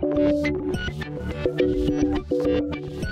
Thank you.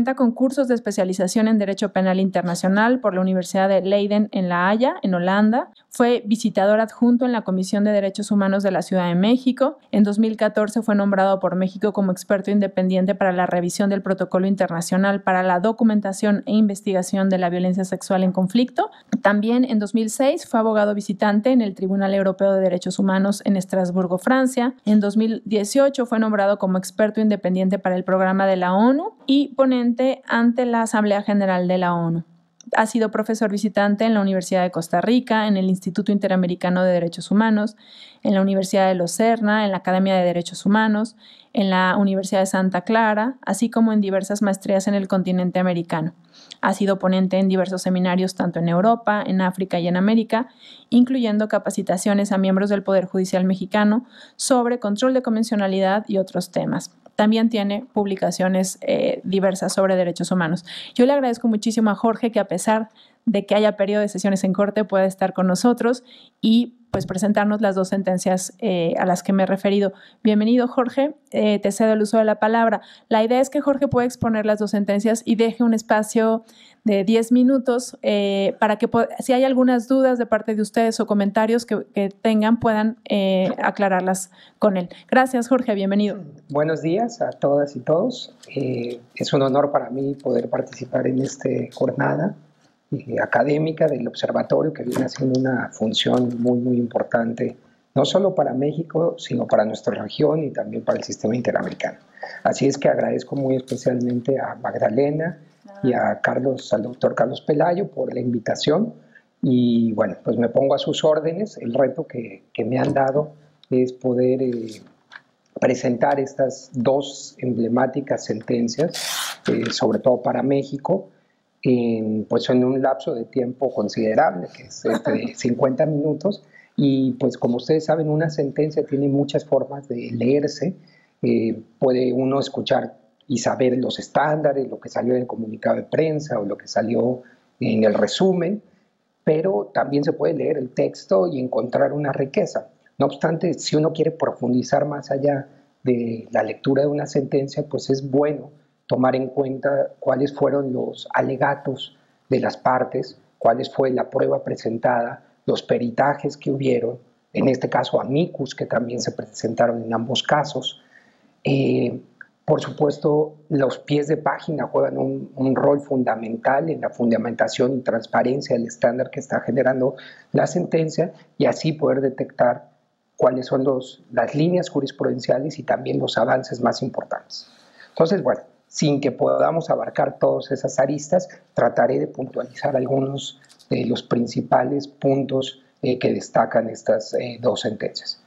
Cuenta con cursos de especialización en Derecho Penal Internacional por la Universidad de Leiden en La Haya, en Holanda. Fue visitador adjunto en la Comisión de Derechos Humanos de la Ciudad de México. En 2014 fue nombrado por México como experto independiente para la revisión del Protocolo Internacional para la documentación e investigación de la violencia sexual en conflicto. También en 2006 fue abogado visitante en el Tribunal Europeo de Derechos Humanos en Estrasburgo, Francia. En 2018 fue nombrado como experto independiente para el programa de la ONU y ante la Asamblea General de la ONU. Ha sido profesor visitante en la Universidad de Costa Rica, en el Instituto Interamericano de Derechos Humanos, en la Universidad de Locerna, en la Academia de Derechos Humanos, en la Universidad de Santa Clara, así como en diversas maestrías en el continente americano. Ha sido ponente en diversos seminarios tanto en Europa, en África y en América, incluyendo capacitaciones a miembros del Poder Judicial mexicano sobre control de convencionalidad y otros temas también tiene publicaciones eh, diversas sobre derechos humanos. Yo le agradezco muchísimo a Jorge que a pesar de que haya periodo de sesiones en corte pueda estar con nosotros y pues presentarnos las dos sentencias eh, a las que me he referido. Bienvenido, Jorge. Eh, te cedo el uso de la palabra. La idea es que Jorge pueda exponer las dos sentencias y deje un espacio de 10 minutos eh, para que si hay algunas dudas de parte de ustedes o comentarios que, tengan puedan aclararlas con él. Gracias, Jorge. Bienvenido. Buenos días a todas y todos. es un honor para mí poder participar en esta jornada eh, académica del observatorio que viene haciendo una función muy, muy importante, no solo para México, sino para nuestra región y también para el sistema interamericano. Así es que agradezco muy especialmente a Magdalena y a Carlos, al doctor Carlos Pelayo por la invitación y bueno, pues me pongo a sus órdenes. El reto que, que me han dado es poder eh, presentar estas dos emblemáticas sentencias, eh, sobre todo para México, en, pues en un lapso de tiempo considerable, que es este, 50 minutos. Y pues como ustedes saben, una sentencia tiene muchas formas de leerse. Eh, puede uno escuchar y saber los estándares, lo que salió en el comunicado de prensa o lo que salió en el resumen, pero también se puede leer el texto y encontrar una riqueza. No obstante, si uno quiere profundizar más allá de la lectura de una sentencia, pues es bueno tomar en cuenta cuáles fueron los alegatos de las partes, cuáles fue la prueba presentada, los peritajes que hubieron, en este caso amicus, que también se presentaron en ambos casos. Eh, por supuesto, los pies de página juegan un, un, rol fundamental en la fundamentación y transparencia del estándar que está generando la sentencia y así poder detectar cuáles son los, las líneas jurisprudenciales y también los avances más importantes. Entonces, bueno, sin que podamos abarcar todas esas aristas, trataré de puntualizar algunos de los principales puntos eh, que destacan estas eh, dos sentencias.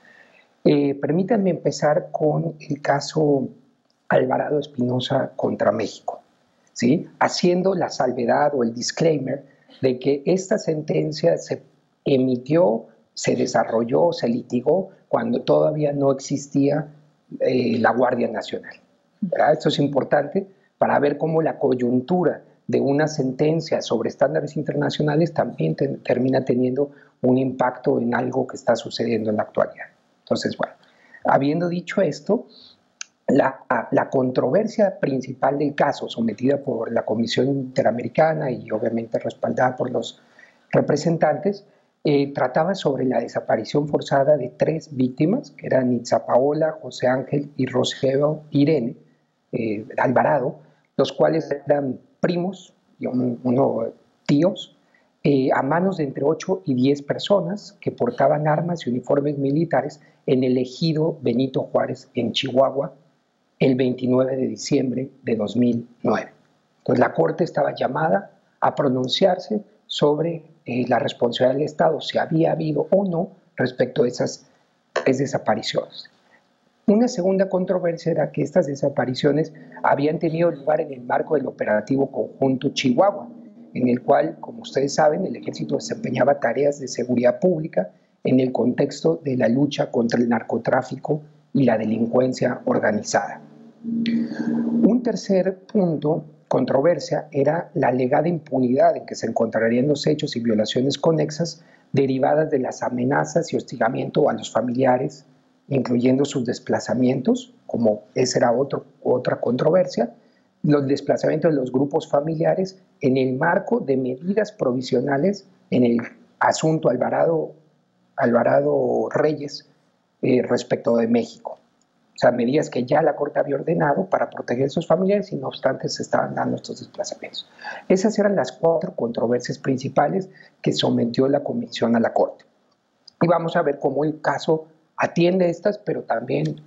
Eh, permítanme empezar con el caso Alvarado Espinosa contra México, ¿sí? haciendo la salvedad o el disclaimer de que esta sentencia se emitió, se desarrolló, se litigó cuando todavía no existía la Guardia Nacional. Esto es importante para ver cómo la coyuntura de una sentencia sobre estándares internacionales también termina teniendo un impacto en algo que está sucediendo en la actualidad. Entonces, bueno, habiendo dicho esto, la, la, controversia principal del caso, sometida por la Comisión Interamericana y obviamente respaldada por los representantes, eh, trataba sobre la desaparición forzada de tres víctimas, que eran Itza Paola, José Ángel y Rosgeo Irene, eh, Alvarado, los cuales eran primos y uno tíos, eh, a manos de entre 8 y 10 personas que portaban armas y uniformes militares en el ejido Benito Juárez en Chihuahua el 29 de diciembre de 2009. Entonces la Corte estaba llamada a pronunciarse sobre eh, la responsabilidad del Estado, si había habido o no respecto a esas desapariciones. Una segunda controversia era que estas desapariciones habían tenido lugar en el marco del operativo conjunto Chihuahua, en el cual, como ustedes saben, el ejército desempeñaba tareas de seguridad pública en el contexto de la lucha contra el narcotráfico y la delincuencia organizada. Un tercer punto controversia era la alegada impunidad en que se encontrarían los hechos y violaciones conexas derivadas de las amenazas y hostigamiento a los familiares, incluyendo sus desplazamientos, como esa era otro, otra controversia, los desplazamientos de los grupos familiares en el marco de medidas provisionales en el asunto Alvarado, Alvarado Reyes eh, respecto de México. O sea, medidas que ya la Corte había ordenado para proteger a sus familiares y no obstante se estaban dando estos desplazamientos. Esas eran las cuatro controversias principales que sometió la Comisión a la Corte. Y vamos a ver cómo el caso atiende estas, pero también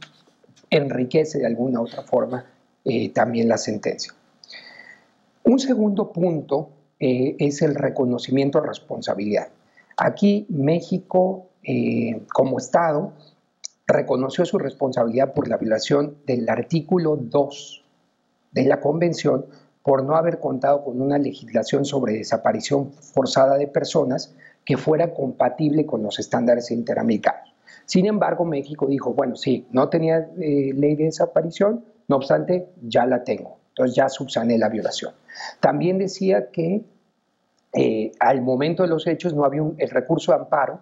enriquece de alguna otra forma eh, también la sentencia. Un segundo punto eh, es el reconocimiento de responsabilidad. Aquí México, eh, como Estado, reconoció su responsabilidad por la violación del artículo 2 de la Convención por no haber contado con una legislación sobre desaparición forzada de personas que fuera compatible con los estándares interamericanos. Sin embargo, México dijo, bueno, sí, no tenía eh, ley de desaparición, no obstante, ya la tengo. Entonces ya subsané la violación. También decía que eh, al momento de los hechos no había el recurso de amparo,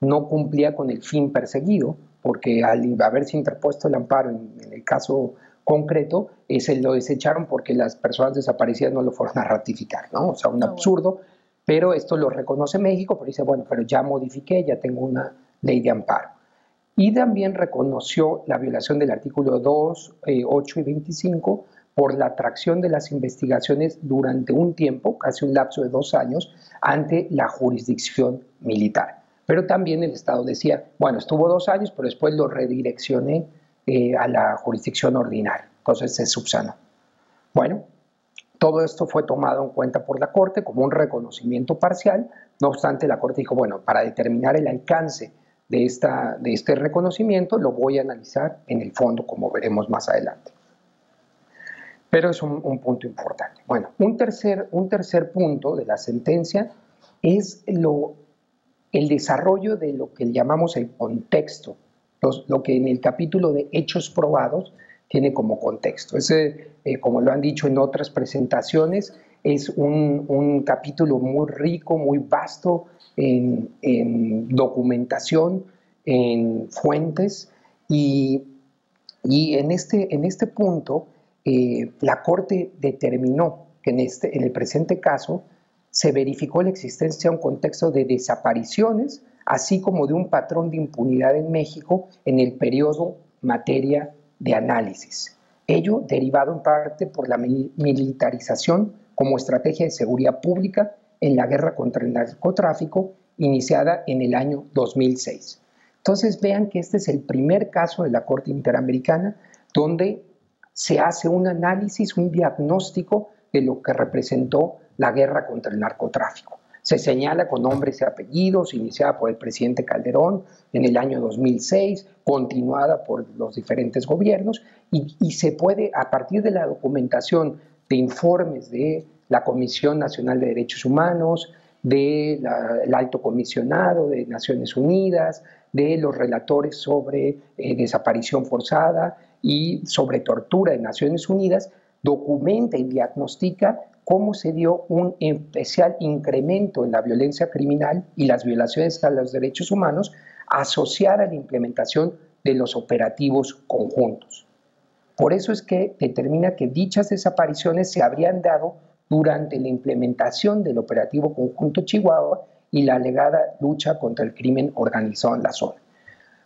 no cumplía con el fin perseguido, porque al haberse interpuesto el amparo en, el caso concreto, se lo desecharon porque las personas desaparecidas no lo fueron a ratificar, ¿no? O sea, un ah, absurdo, pero esto lo reconoce México, pero dice, bueno, pero ya modifiqué, ya tengo una ley de amparo. Y también reconoció la violación del artículo 2, 8 eh, y 25 por la atracción de las investigaciones durante un tiempo, casi un lapso de dos años, ante la jurisdicción militar. Pero también el Estado decía, bueno, estuvo dos años, pero después lo redireccioné eh, a la jurisdicción ordinaria. Entonces se subsanó. Bueno, todo esto fue tomado en cuenta por la Corte como un reconocimiento parcial. No obstante, la Corte dijo, bueno, para determinar el alcance de, esta, de este reconocimiento lo voy a analizar en el fondo, como veremos más adelante. Pero es un, un punto importante. Bueno, un tercer, un tercer punto de la sentencia es lo el desarrollo de lo que llamamos el contexto, lo que en el capítulo de hechos probados tiene como contexto. Ese, eh, como lo han dicho en otras presentaciones, es un, capítulo muy rico, muy vasto en, documentación, en fuentes, y, en, este, en este punto eh, la Corte determinó que en, este, en el presente caso se verificó la existencia de un contexto de desapariciones, así como de un patrón de impunidad en México en el periodo materia de análisis. Ello derivado en parte por la militarización como estrategia de seguridad pública en la guerra contra el narcotráfico iniciada en el año 2006. Entonces vean que este es el primer caso de la Corte Interamericana donde se hace un análisis, un diagnóstico de lo que representó la guerra contra el narcotráfico. Se señala con nombres y apellidos, iniciada por el presidente Calderón en el año 2006, continuada por los diferentes gobiernos, y, se puede, a partir de la documentación de informes de la Comisión Nacional de Derechos Humanos, del Alto Comisionado de Naciones Unidas, de los relatores sobre eh, desaparición forzada y sobre tortura de Naciones Unidas, documenta y diagnostica cómo se dio un especial incremento en la violencia criminal y las violaciones a los derechos humanos asociada a la implementación de los operativos conjuntos. Por eso es que determina que dichas desapariciones se habrían dado durante la implementación del operativo conjunto Chihuahua y la alegada lucha contra el crimen organizado en la zona.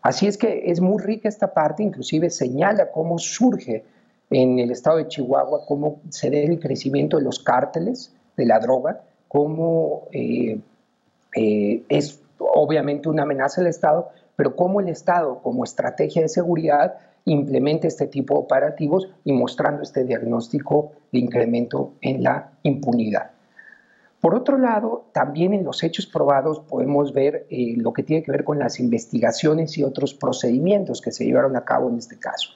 Así es que es muy rica esta parte, inclusive señala cómo surge en el estado de Chihuahua, cómo se debe el crecimiento de los cárteles de la droga, cómo eh, eh, es obviamente una amenaza al Estado, pero cómo el Estado, como estrategia de seguridad, implementa este tipo de operativos y mostrando este diagnóstico de incremento en la impunidad. Por otro lado, también en los hechos probados podemos ver eh, lo que tiene que ver con las investigaciones y otros procedimientos que se llevaron a cabo en este caso.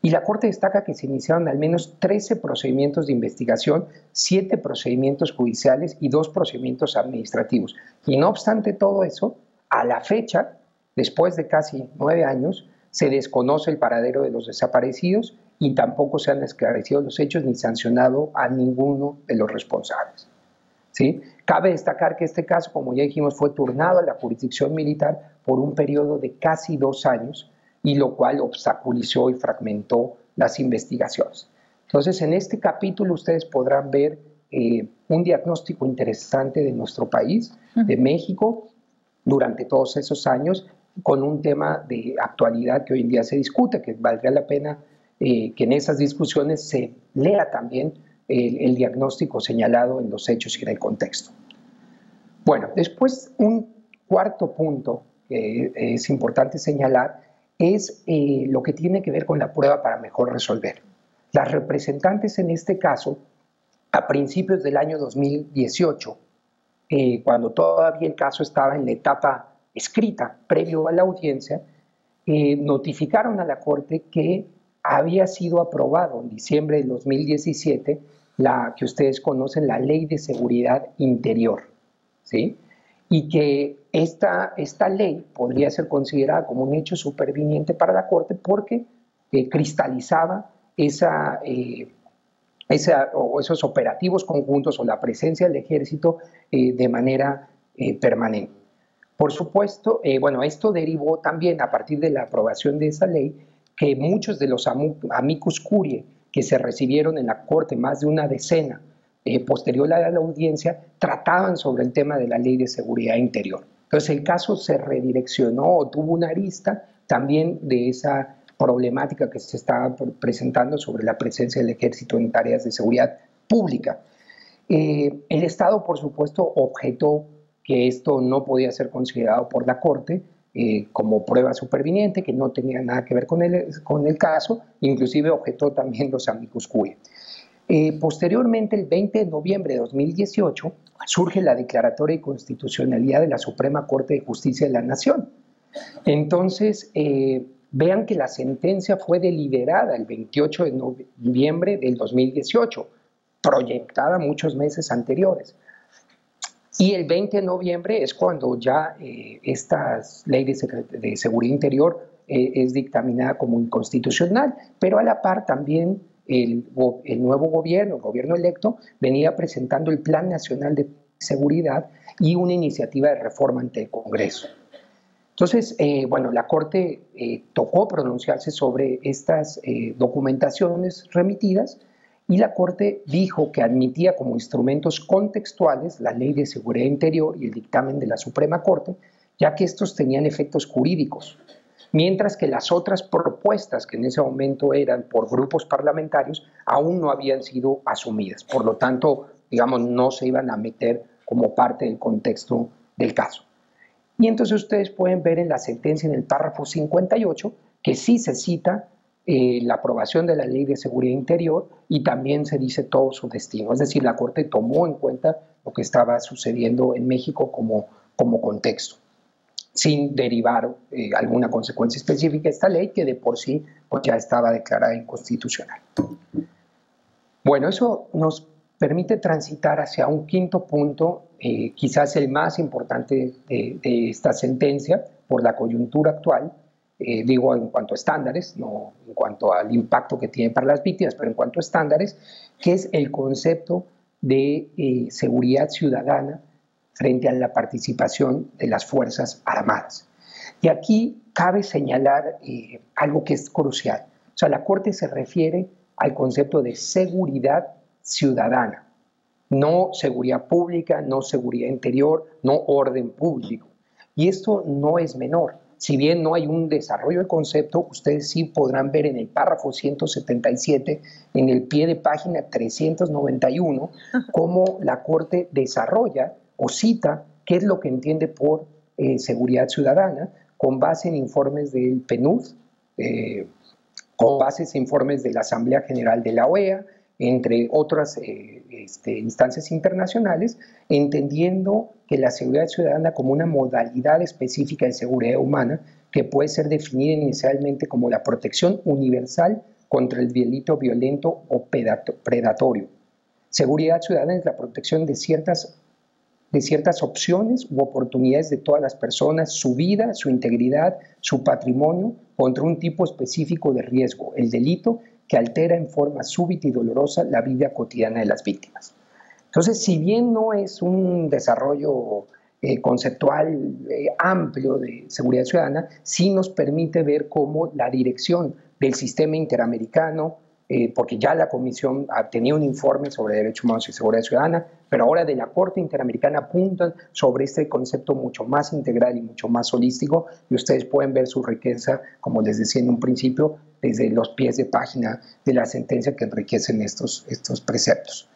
Y la Corte destaca que se iniciaron al menos 13 procedimientos de investigación, 7 procedimientos judiciales y 2 procedimientos administrativos. Y no obstante todo eso, a la fecha, después de casi nueve años, se desconoce el paradero de los desaparecidos y tampoco se han esclarecido los hechos ni sancionado a ninguno de los responsables. ¿sí? Cabe destacar que este caso, como ya dijimos, fue turnado a la jurisdicción militar por un periodo de casi dos años y lo cual obstaculizó y fragmentó las investigaciones. Entonces, en este capítulo ustedes podrán ver eh, un diagnóstico interesante de nuestro país, de México, durante todos esos años, con un tema de actualidad que hoy en día se discute, que valdría la pena eh, que en esas discusiones se lea también el, diagnóstico señalado en los hechos y en el contexto. Bueno, después un cuarto punto que es importante señalar es eh, lo que tiene que ver con la prueba para mejor resolver. Las representantes en este caso, a principios del año 2018, eh, cuando todavía el caso estaba en la etapa escrita previo a la audiencia, eh, notificaron a la Corte que había sido aprobado en diciembre del 2017 la que ustedes conocen, la Ley de Seguridad Interior, ¿sí? Y que esta, ley podría ser considerada como un hecho superviniente para la Corte porque eh, cristalizaba eh, esos operativos conjuntos o la presencia del ejército de manera permanente. Por supuesto, eh, bueno, esto derivó también a partir de la aprobación de esa ley que muchos de los amicus curiae que se recibieron en la Corte, más de una decena, eh, posterior a la audiencia, trataban sobre el tema de la ley de seguridad interior. Entonces el caso se redireccionó o tuvo una arista también de esa problemática que se estaba presentando sobre la presencia del ejército en tareas de seguridad pública. Eh, el Estado, por supuesto, objetó que esto no podía ser considerado por la Corte eh, como prueba superviniente, que no tenía nada que ver con el, con el caso, inclusive objetó también los amicus curiae. Eh, posteriormente, el 20 de noviembre de 2018, surge la declaratoria de constitucionalidad de la Suprema Corte de Justicia de la Nación. Entonces, eh, vean que la sentencia fue deliberada el 28 de noviembre del 2018, proyectada muchos meses anteriores. Y el 20 de noviembre es cuando ya eh, esta ley de, seguridad interior es dictaminada como inconstitucional, pero a la par también el, nuevo gobierno, el gobierno electo, venía presentando el Plan Nacional de Seguridad y una iniciativa de reforma ante el Congreso. Entonces, eh, bueno, la Corte tocó pronunciarse sobre estas documentaciones remitidas y la Corte dijo que admitía como instrumentos contextuales la Ley de Seguridad Interior y el dictamen de la Suprema Corte, ya que estos tenían efectos jurídicos, mientras que las otras propuestas que en ese momento eran por grupos parlamentarios aún no habían sido asumidas. Por lo tanto, digamos, no se iban a meter como parte del contexto del caso. Y entonces ustedes pueden ver en la sentencia en el párrafo 58 que sí se cita eh, la aprobación de la Ley de Seguridad Interior y también se dice todo su destino. Es decir, la Corte tomó en cuenta lo que estaba sucediendo en México como, como contexto, sin derivar eh, alguna consecuencia específica de esta ley que de por sí pues, ya estaba declarada inconstitucional. Bueno, eso nos permite transitar hacia un quinto punto, eh, quizás el más importante de esta sentencia por la coyuntura actual, eh, digo en cuanto a estándares, no en cuanto al impacto que tiene para las víctimas, pero en cuanto a estándares, que es el concepto de seguridad ciudadana frente a la participación de las Fuerzas Armadas. Y aquí cabe señalar eh, algo que es crucial. O sea, la Corte se refiere al concepto de seguridad ciudadana, no seguridad pública, no seguridad interior, no orden público. Y esto no es menor. Si bien no hay un desarrollo del concepto, ustedes sí podrán ver en el párrafo 177, en el pie de página 391, cómo la Corte desarrolla o cita qué es lo que entiende por eh, seguridad ciudadana con base en informes del PNUD, eh, con base en informes de la Asamblea General de la OEA, entre otras eh, este, instancias internacionales, entendiendo que la seguridad ciudadana como una modalidad específica de seguridad humana que puede ser definida inicialmente como la protección universal contra el delito violento o predatorio. Seguridad ciudadana es la protección de ciertas, de ciertas opciones u oportunidades de todas las personas, su vida, su integridad, su patrimonio, contra un tipo específico de riesgo, el delito que altera en forma súbita y dolorosa la vida cotidiana de las víctimas. Entonces, si bien no es un desarrollo eh, conceptual eh, amplio de seguridad ciudadana, sí nos permite ver cómo la dirección del sistema interamericano, eh, porque ya la Comisión tenía un informe sobre derechos humanos y seguridad ciudadana, pero ahora de la Corte Interamericana apuntan sobre este concepto mucho más integral y mucho más holístico, y ustedes pueden ver su riqueza, como les decía en un principio, desde los pies de página de la sentencia que enriquecen estos, estos preceptos.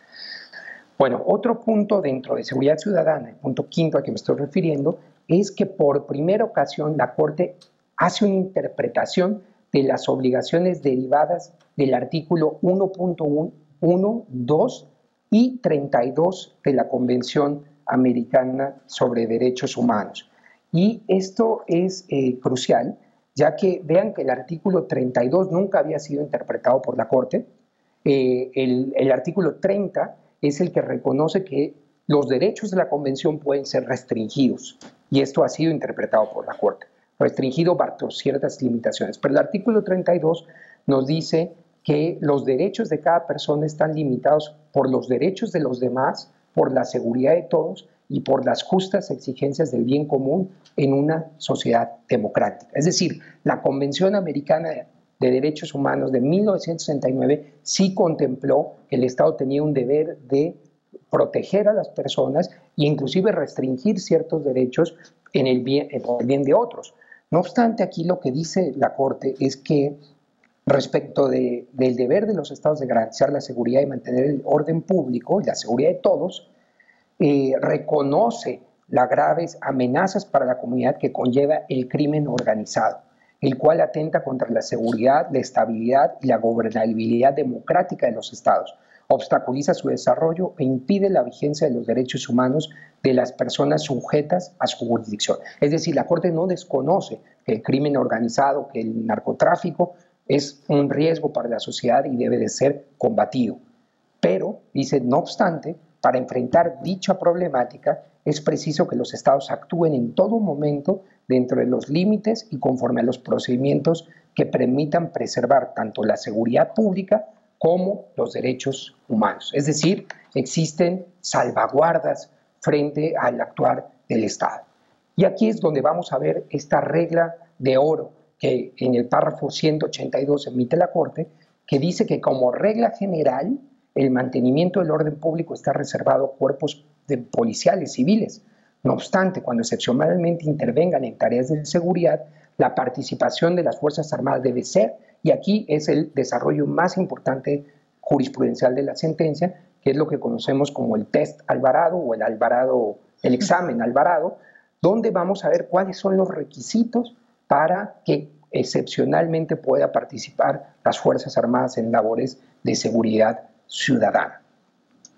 Bueno, otro punto dentro de seguridad ciudadana, el punto quinto al que me estoy refiriendo, es que por primera ocasión la Corte hace una interpretación de las obligaciones derivadas del artículo 1.1, 2 y 32 de la Convención Americana sobre Derechos Humanos. Y esto es eh, crucial, ya que vean que el artículo 32 nunca había sido interpretado por la Corte. Eh, el, el artículo 30 es el que reconoce que los derechos de la Convención pueden ser restringidos, y esto ha sido interpretado por la Corte restringido bajo ciertas limitaciones. Pero el artículo 32 nos dice que los derechos de cada persona están limitados por los derechos de los demás, por la seguridad de todos y por las justas exigencias del bien común en una sociedad democrática. Es decir, la Convención Americana de Derechos Humanos de 1969 sí contempló que el Estado tenía un deber de proteger a las personas e inclusive restringir ciertos derechos en en el bien de otros. No obstante, aquí lo que dice la Corte es que respecto del deber de los estados de garantizar la seguridad y mantener el orden público y la seguridad de todos, eh, reconoce las graves amenazas para la comunidad que conlleva el crimen organizado, el cual atenta contra la seguridad, la estabilidad y la gobernabilidad democrática de los estados, obstaculiza su desarrollo e impide la vigencia de los derechos humanos de las personas sujetas a su jurisdicción. Es decir, la Corte no desconoce que el crimen organizado, que el narcotráfico es un riesgo para la sociedad y debe de ser combatido. Pero, dice, no obstante, para enfrentar dicha problemática es preciso que los estados actúen en todo momento dentro de los límites y conforme a los procedimientos que permitan preservar tanto la seguridad pública como los derechos humanos. Es decir, existen salvaguardas frente al actuar del Estado. Y aquí es donde vamos a ver esta regla de oro que en el párrafo 182 emite la Corte, que dice que como regla general el mantenimiento del orden público está reservado a cuerpos de policiales civiles. No obstante, cuando excepcionalmente intervengan en tareas de seguridad, la participación de las Fuerzas Armadas debe ser y aquí es el desarrollo más importante jurisprudencial de la sentencia, que es lo que conocemos como el test Alvarado o el Alvarado, el examen Alvarado, donde vamos a ver cuáles son los requisitos para que excepcionalmente pueda participar las Fuerzas Armadas en labores de seguridad ciudadana.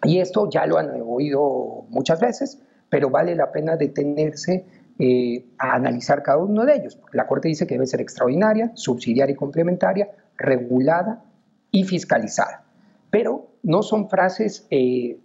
Y esto ya lo han oído muchas veces, pero vale la pena detenerse eh, a analizar cada uno de ellos. La Corte dice que debe ser extraordinaria, subsidiaria y complementaria, regulada y fiscalizada. Pero no son frases eh,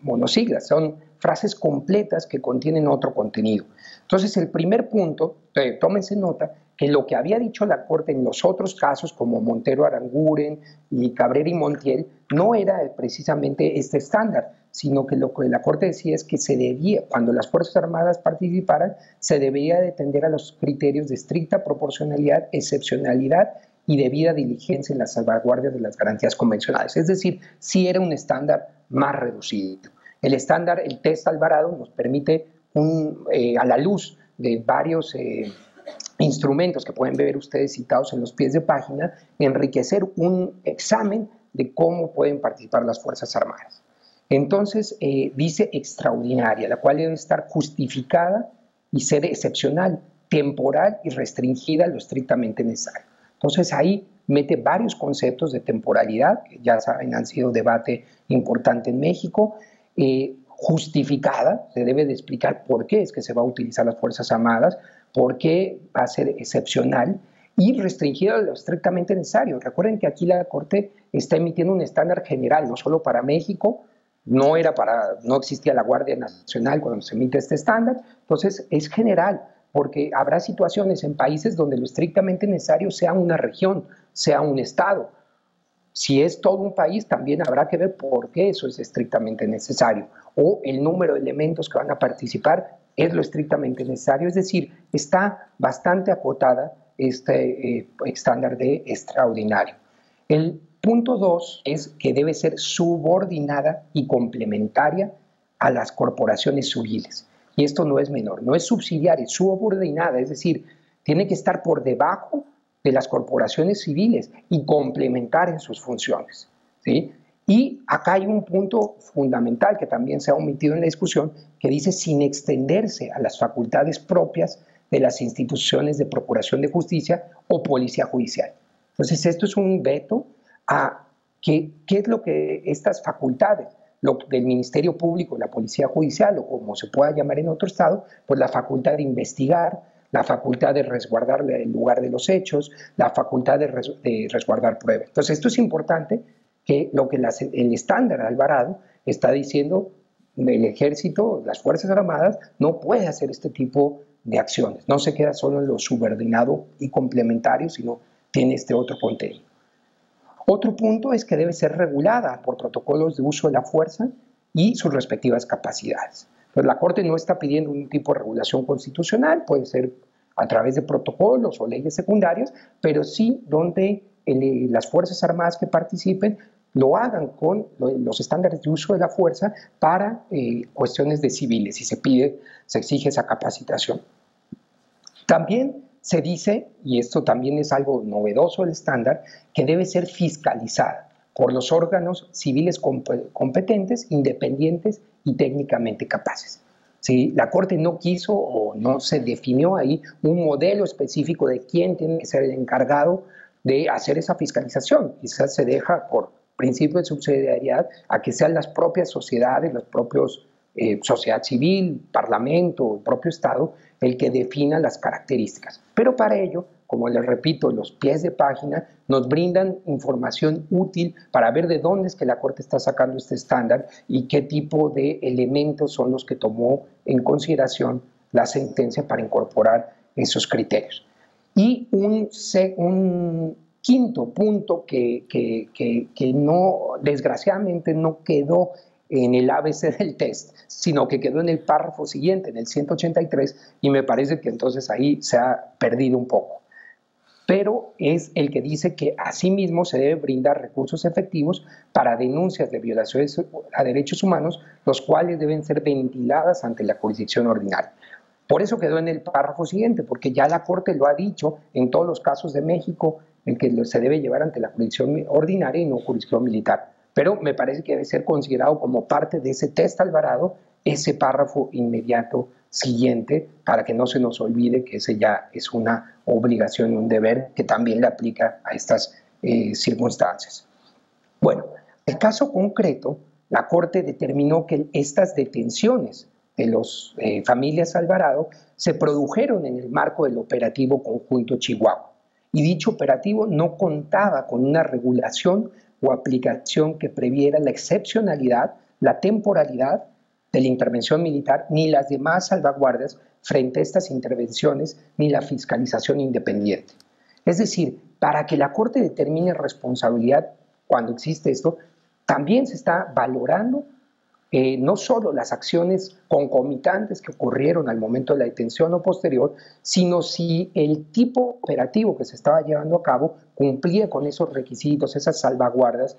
monosiglas, son frases completas que contienen otro contenido. Entonces, el primer punto, eh, tómense nota, que lo que había dicho la Corte en los otros casos, como Montero Aranguren y Cabrera y Montiel, no era precisamente este estándar, sino que lo que la Corte decía es que se debía, cuando las Fuerzas Armadas participaran, se debía de atender a los criterios de estricta proporcionalidad, excepcionalidad y debida diligencia en la salvaguardia de las garantías convencionales. Es decir, sí era un estándar más reducido. El estándar, el test Alvarado, nos permite, eh, a la luz de varios eh, instrumentos que pueden ver ustedes citados en los pies de página, enriquecer un examen de cómo pueden participar las Fuerzas Armadas. Entonces, eh, dice extraordinaria, la cual debe estar justificada y ser excepcional, temporal y restringida a lo estrictamente necesario. Entonces, ahí mete varios conceptos de temporalidad, que ya saben han sido debate importante en México, eh, justificada, se debe de explicar por qué es que se va a utilizar las Fuerzas Armadas, por qué va a ser excepcional y restringida a lo estrictamente necesario. Recuerden que aquí la Corte está emitiendo un estándar general, no solo para México, no era para, no existía la Guardia Nacional cuando se emite este estándar, entonces es general, porque habrá situaciones en países donde lo estrictamente necesario sea una región, sea un estado, Si es todo un país, también habrá que ver por qué eso es estrictamente necesario. O el número de elementos que van a participar es lo estrictamente necesario. Es decir, está bastante acotada este eh, estándar de extraordinario. El punto dos es que debe ser subordinada y complementaria a las corporaciones civiles. Y esto no es menor, no es subsidiaria, es subordinada, es decir, tiene que estar por debajo de las corporaciones civiles y complementar en sus funciones. ¿sí? Y acá hay un punto fundamental que también se ha omitido en la discusión, que dice sin extenderse a las facultades propias de las instituciones de procuración de justicia o policía judicial. Entonces, esto es un veto a qué, qué es lo que estas facultades, lo del Ministerio Público, la Policía Judicial o como se pueda llamar en otro estado, pues la facultad de investigar, la facultad de resguardar el lugar de los hechos, la facultad de, resguardar pruebas. Entonces, esto es importante, que lo que el estándar Alvarado está diciendo, el ejército, las Fuerzas Armadas, no puede hacer este tipo de acciones. No se queda solo en lo subordinado y complementario, sino tiene este otro contenido. Otro punto es que debe ser regulada por protocolos de uso de la fuerza y sus respectivas capacidades. Pues la Corte no está pidiendo un tipo de regulación constitucional, puede ser a través de protocolos o leyes secundarias, pero sí donde las Fuerzas Armadas que participen lo hagan con los estándares de uso de la fuerza para eh, cuestiones de civiles y se pide, se exige esa capacitación. También se dice, y esto también es algo novedoso el estándar, que debe ser fiscalizada por los órganos civiles competentes, independientes y técnicamente capaces. Si la Corte no quiso o no se definió ahí un modelo específico de quién tiene que ser el encargado de hacer esa fiscalización. Quizás se deja por principio de subsidiariedad a que sean las propias sociedades, los propios eh, sociedad civil, parlamento, el propio Estado, el que defina las características. Pero para ello como les repito, los pies de página nos brindan información útil para ver de dónde es que la Corte está sacando este estándar y qué tipo de elementos son los que tomó en consideración la sentencia para incorporar esos criterios. Y un, quinto punto que, no, desgraciadamente no quedó en el ABC del test, sino que quedó en el párrafo siguiente, en el 183, y me parece que entonces ahí se ha perdido un poco pero es el que dice que asimismo se debe brindar recursos efectivos para denuncias de violaciones a derechos humanos, los cuales deben ser ventiladas ante la jurisdicción ordinaria. Por eso quedó en el párrafo siguiente, porque ya la Corte lo ha dicho en todos los casos de México, en que se debe llevar ante la jurisdicción ordinaria y no jurisdicción militar. Pero me parece que debe ser considerado como parte de ese test Alvarado ese párrafo inmediato siguiente para que no se nos olvide que ese ya es una obligación y un deber que también le aplica a estas eh, circunstancias. Bueno, el caso concreto, la Corte determinó que estas detenciones de las eh, familias Alvarado se produjeron en el marco del operativo conjunto Chihuahua. Y dicho operativo no contaba con una regulación o aplicación que previera la excepcionalidad, la temporalidad de la intervención militar ni las demás salvaguardas frente a estas intervenciones ni la fiscalización independiente. Es decir, para que la Corte determine responsabilidad cuando existe esto, también se está valorando eh, no solo las acciones concomitantes que ocurrieron al momento de la detención o posterior, sino si el tipo operativo que se estaba llevando a cabo cumplía con esos requisitos, esas salvaguardas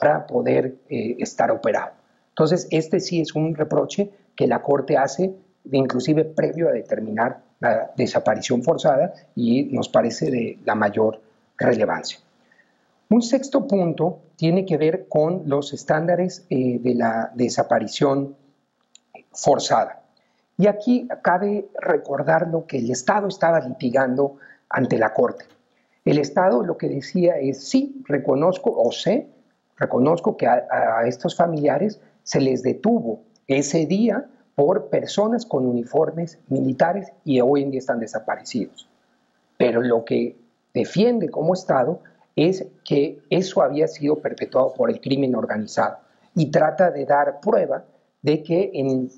para poder eh, estar operado. Entonces, este sí es un reproche que la Corte hace, inclusive previo a determinar la desaparición forzada y nos parece de la mayor relevancia. Un sexto punto tiene que ver con los estándares eh, de la desaparición forzada. Y aquí cabe recordar lo que el Estado estaba litigando ante la Corte. El Estado lo que decía es, sí, reconozco o sé, reconozco que a estos familiares se les detuvo ese día por personas con uniformes militares y hoy en día están desaparecidos. Pero lo que defiende como Estado es que eso había sido perpetuado por el crimen organizado y trata de dar prueba de que en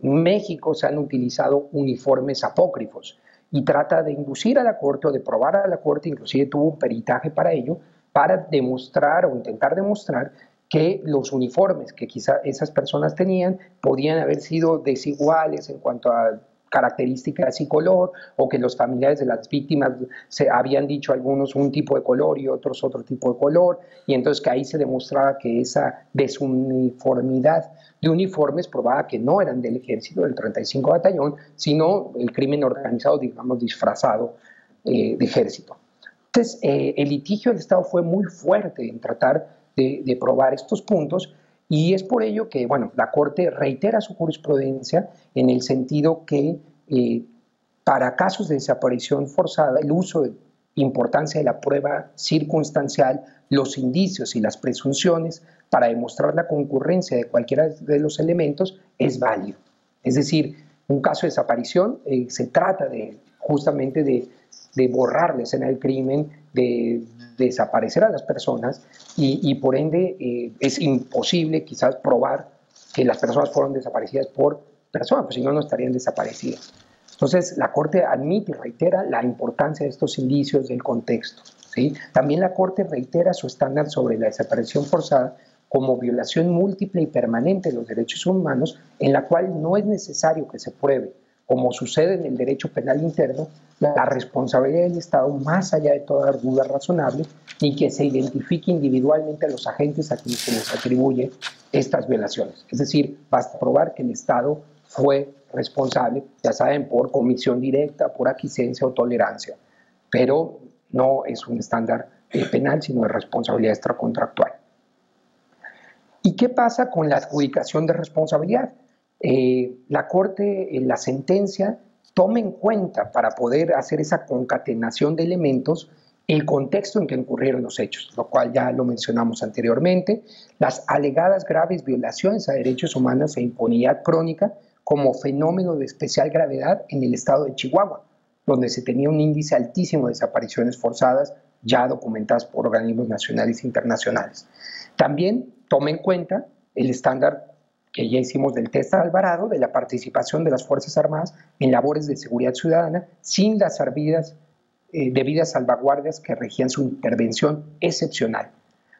México se han utilizado uniformes apócrifos y trata de inducir a la Corte o de probar a la Corte, inclusive tuvo un peritaje para ello, para demostrar o intentar demostrar que los uniformes que quizá esas personas tenían podían haber sido desiguales en cuanto a características y color, o que los familiares de las víctimas se habían dicho algunos un tipo de color y otros otro tipo de color, y entonces que ahí se demostraba que esa desuniformidad de uniformes probaba que no eran del ejército del 35 batallón, sino el crimen organizado, digamos, disfrazado eh, de ejército. Entonces, eh, el litigio del Estado fue muy fuerte en tratar de, probar estos puntos y es por ello que, bueno, la Corte reitera su jurisprudencia en el sentido que eh, para casos de desaparición forzada, el uso de importancia de la prueba circunstancial, los indicios y las presunciones para demostrar la concurrencia de cualquiera de los elementos es válido. Es decir, un caso de desaparición eh, se trata de justamente de, de borrar la escena del crimen, de desaparecer a las personas y, por ende eh, es imposible quizás probar que las personas fueron desaparecidas por personas, pues si no, no estarían desaparecidas. Entonces, la Corte admite y reitera la importancia de estos indicios del contexto. ¿sí? También la Corte reitera su estándar sobre la desaparición forzada como violación múltiple y permanente de los derechos humanos, en la cual no es necesario que se pruebe como sucede en el derecho penal interno, la responsabilidad del Estado más allá de toda duda razonable y que se identifique individualmente a los agentes a quienes se les atribuye estas violaciones. Es decir, basta probar que el Estado fue responsable, ya saben, por comisión directa, por aquiescencia o tolerancia, pero no es un estándar eh, penal, sino de responsabilidad extracontractual. ¿Y qué pasa con la adjudicación de responsabilidad? Eh, la Corte, en la sentencia, toma en cuenta para poder hacer esa concatenación de elementos el contexto en que ocurrieron los hechos, lo cual ya lo mencionamos anteriormente, las alegadas graves violaciones a derechos humanos e impunidad crónica como fenómeno de especial gravedad en el estado de Chihuahua, donde se tenía un índice altísimo de desapariciones forzadas ya documentadas por organismos nacionales e internacionales. También toma en cuenta el estándar que ya hicimos del test Alvarado, de la participación de las Fuerzas Armadas en labores de seguridad ciudadana sin las eh, debidas salvaguardias que regían su intervención excepcional.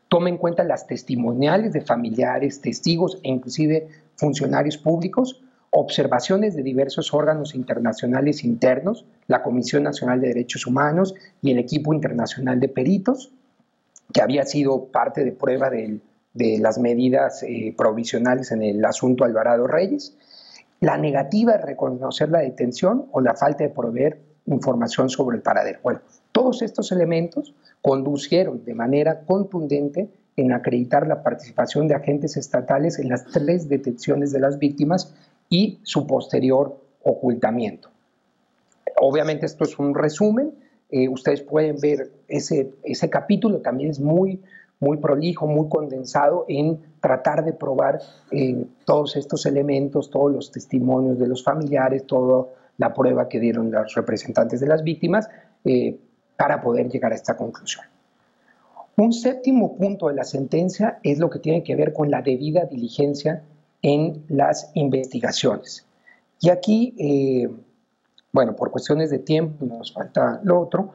Toma en cuenta las testimoniales de familiares, testigos e inclusive funcionarios públicos, observaciones de diversos órganos internacionales internos, la Comisión Nacional de Derechos Humanos y el equipo internacional de peritos, que había sido parte de prueba del de las medidas eh, provisionales en el asunto Alvarado Reyes, la negativa de reconocer la detención o la falta de proveer información sobre el paradero. Bueno, todos estos elementos conducieron de manera contundente en acreditar la participación de agentes estatales en las tres detenciones de las víctimas y su posterior ocultamiento. Obviamente esto es un resumen, eh, ustedes pueden ver ese, ese capítulo, también es muy, muy prolijo, muy condensado en tratar de probar eh, todos estos elementos, todos los testimonios de los familiares, toda la prueba que dieron los representantes de las víctimas eh, para poder llegar a esta conclusión. Un séptimo punto de la sentencia es lo que tiene que ver con la debida diligencia en las investigaciones. Y aquí, eh, bueno, por cuestiones de tiempo, nos falta lo otro,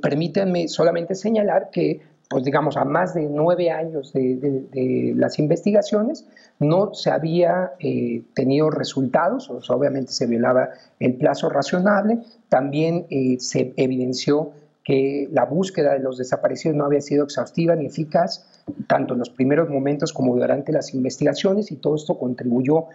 permítanme solamente señalar que pues digamos, a más de nueve años de, las investigaciones, no se había eh, tenido resultados, obviamente se violaba el plazo razonable, también eh, se evidenció que la búsqueda de los desaparecidos no había sido exhaustiva ni eficaz, tanto en los primeros momentos como durante las investigaciones, y todo esto contribuyó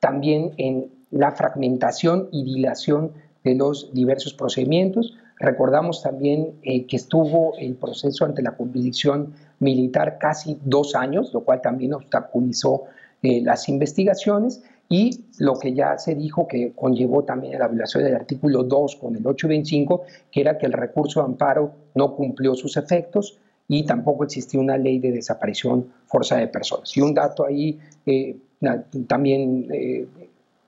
también en la fragmentación y dilación de los diversos procedimientos, Recordamos también eh, que estuvo el proceso ante la jurisdicción militar casi dos años, lo cual también obstaculizó eh, las investigaciones y lo que ya se dijo que conllevó también a la violación del artículo 2 con el 825, que era que el recurso de amparo no cumplió sus efectos y tampoco existía una ley de desaparición forzada de personas. Y un dato ahí eh, también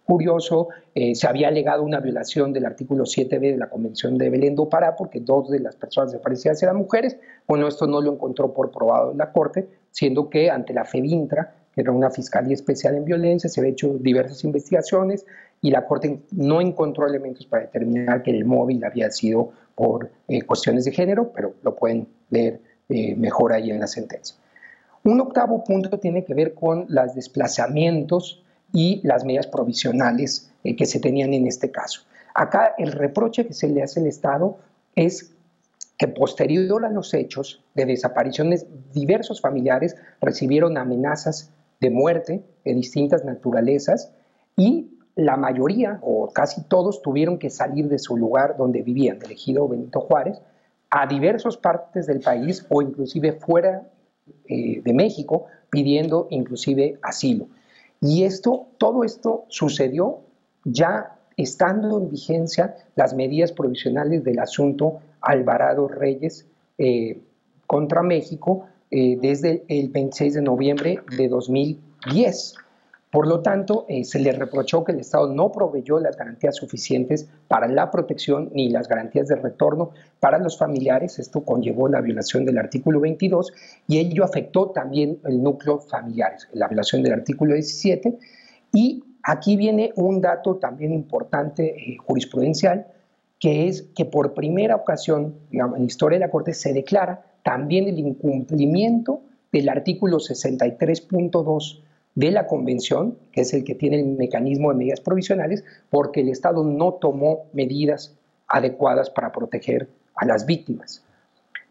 curioso, eh, se había alegado una violación del artículo 7b de la Convención de Belén do Pará porque dos de las personas desaparecidas eran mujeres. Bueno, esto no lo encontró por probado en la Corte, siendo que ante la FEBINTRA, que era una Fiscalía Especial en Violencia, se habían hecho diversas investigaciones y la Corte no encontró elementos para determinar que el móvil había sido por eh, cuestiones de género, pero lo pueden leer eh, mejor ahí en la sentencia. Un octavo punto tiene que ver con los desplazamientos y las medidas provisionales eh, que se tenían en este caso. Acá el reproche que se le hace al Estado es que posterior a los hechos de desapariciones, diversos familiares recibieron amenazas de muerte de distintas naturalezas y la mayoría o casi todos tuvieron que salir de su lugar donde vivían, del ejido Benito Juárez, a diversas partes del país o inclusive fuera eh, de México pidiendo inclusive asilo. Y esto, todo esto sucedió ya estando en vigencia las medidas provisionales del asunto Alvarado Reyes eh, contra México eh, desde el 26 de noviembre de 2010. Por lo tanto, eh, se le reprochó que el Estado no proveyó las garantías suficientes para la protección ni las garantías de retorno para los familiares. Esto conllevó la violación del artículo 22 y ello afectó también el núcleo familiar, la violación del artículo 17. Y aquí viene un dato también importante eh, jurisprudencial, que es que por primera ocasión en la historia de la Corte se declara también el incumplimiento del artículo 63.2 de la Convención, que es el que tiene el mecanismo de medidas provisionales, porque el Estado no tomó medidas adecuadas para proteger a las víctimas.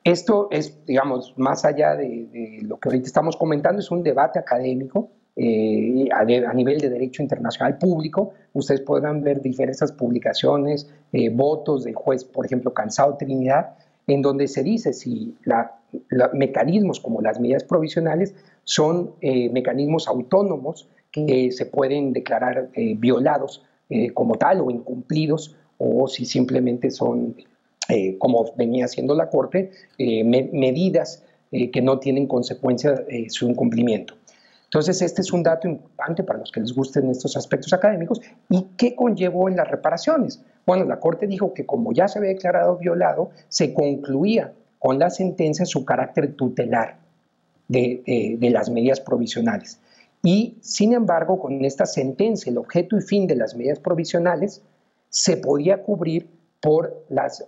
Esto es, digamos, más allá de, lo que ahorita estamos comentando, es un debate académico eh, a, nivel de derecho internacional público. Ustedes podrán ver diversas publicaciones, eh, votos del juez, por ejemplo, Cansado Trinidad, en donde se dice si los mecanismos como las medidas provisionales son eh, mecanismos autónomos que se pueden declarar eh, violados eh, como tal o incumplidos o si simplemente son, como venía haciendo la Corte, medidas que no tienen consecuencia su incumplimiento. Entonces, este es un dato importante para los que les gusten estos aspectos académicos. ¿Y qué conllevó en las reparaciones? Bueno, la Corte dijo que como ya se había declarado violado, se concluía con la sentencia su carácter tutelar de, las medidas provisionales. Y, sin embargo, con esta sentencia, el objeto y fin de las medidas provisionales se podía cubrir por las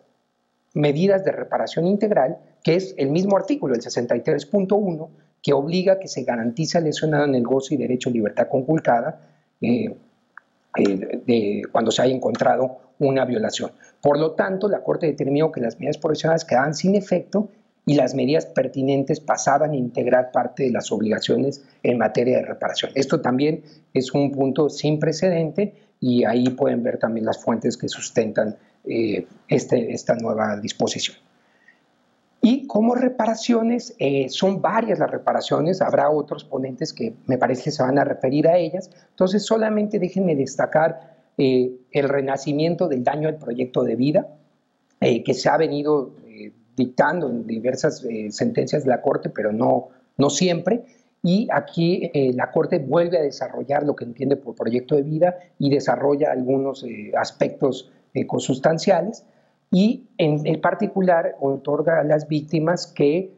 medidas de reparación integral, que es el mismo artículo, el 63.1, que obliga a que se garantice al lesionado en el gozo y derecho a libertad conculcada eh, eh, cuando se haya encontrado una violación. Por lo tanto, la Corte determinó que las medidas provisionales quedaban sin efecto y las medidas pertinentes pasaban a integrar parte de las obligaciones en materia de reparación. Esto también es un punto sin precedente y ahí pueden ver también las fuentes que sustentan eh, este, esta nueva disposición. Y como reparaciones, eh, son varias las reparaciones, habrá otros ponentes que me parece que se van a referir a ellas, entonces solamente déjenme destacar eh, el renacimiento del daño al proyecto de vida, que se ha venido dictando en diversas eh, sentencias de la Corte, pero no, no siempre. Y aquí eh, la Corte vuelve a desarrollar lo que entiende por proyecto de vida y desarrolla algunos eh, aspectos consustanciales y en, particular otorga a las víctimas que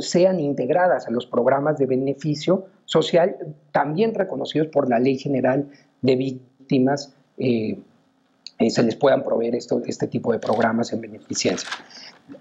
sean integradas a los programas de beneficio social también reconocidos por la Ley General de Víctimas se les puedan proveer esto, este tipo de programas en beneficencia.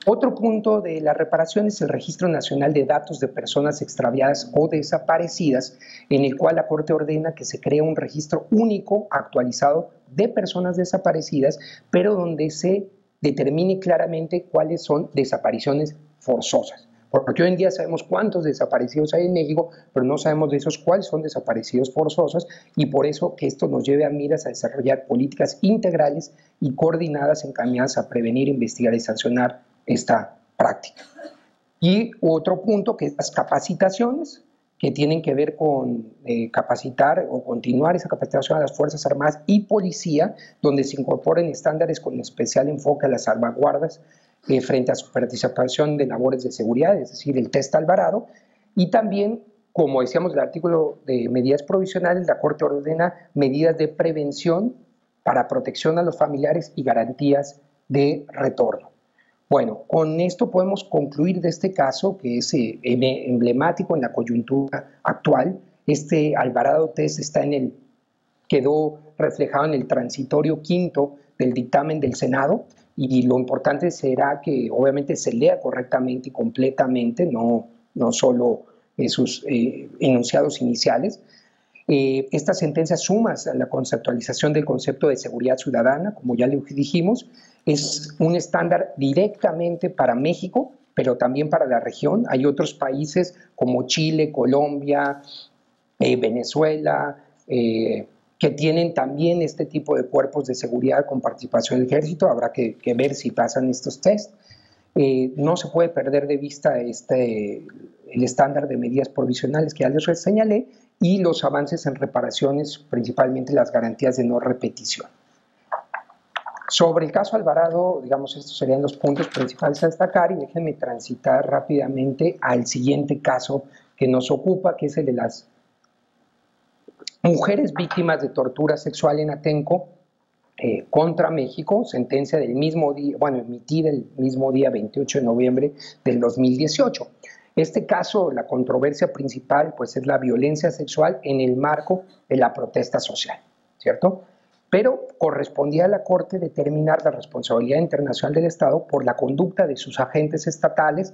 Otro punto de la reparación es el Registro Nacional de Datos de Personas Extraviadas o Desaparecidas, en el cual la Corte ordena que se cree un registro único actualizado de personas desaparecidas, pero donde se determine claramente cuáles son desapariciones forzosas. Porque hoy en día sabemos cuántos desaparecidos hay en México, pero no sabemos de esos cuáles son desaparecidos forzosos y por eso que esto nos lleve a miras a desarrollar políticas integrales y coordinadas encaminadas a prevenir, investigar y sancionar esta práctica. Y otro punto que es las capacitaciones, que tienen que ver con eh, capacitar o continuar esa capacitación a las Fuerzas Armadas y Policía, donde se incorporen estándares con especial enfoque a las salvaguardas eh, frente a su participación de labores de seguridad, es decir, el test Alvarado, y también, como decíamos, el artículo de medidas provisionales, la Corte ordena medidas de prevención para protección a los familiares y garantías de retorno. Bueno, con esto podemos concluir de este caso que es eh, emblemático en la coyuntura actual. Este Alvarado Test está en el, quedó reflejado en el transitorio quinto del dictamen del Senado y lo importante será que obviamente se lea correctamente y completamente, no, no solo sus eh, enunciados iniciales. Eh, esta sentencia suma a la conceptualización del concepto de seguridad ciudadana, como ya le dijimos, es un estándar directamente para México, pero también para la región. Hay otros países como Chile, Colombia, eh, Venezuela, que tienen también este tipo de cuerpos de seguridad con participación del ejército. Habrá que, ver si pasan estos test. No se puede perder de vista este, el estándar de medidas provisionales que ya les señalé y los avances en reparaciones, principalmente las garantías de no repetición. Sobre el caso Alvarado, digamos, estos serían los puntos principales a destacar y déjenme transitar rápidamente al siguiente caso que nos ocupa, que es el de las mujeres víctimas de tortura sexual en Atenco eh, contra México, sentencia del mismo día, bueno, emitida el mismo día 28 de noviembre del 2018. Este caso, la controversia principal, pues es la violencia sexual en el marco de la protesta social, ¿cierto? Pero correspondía a la Corte determinar la responsabilidad internacional del Estado por la conducta de sus agentes estatales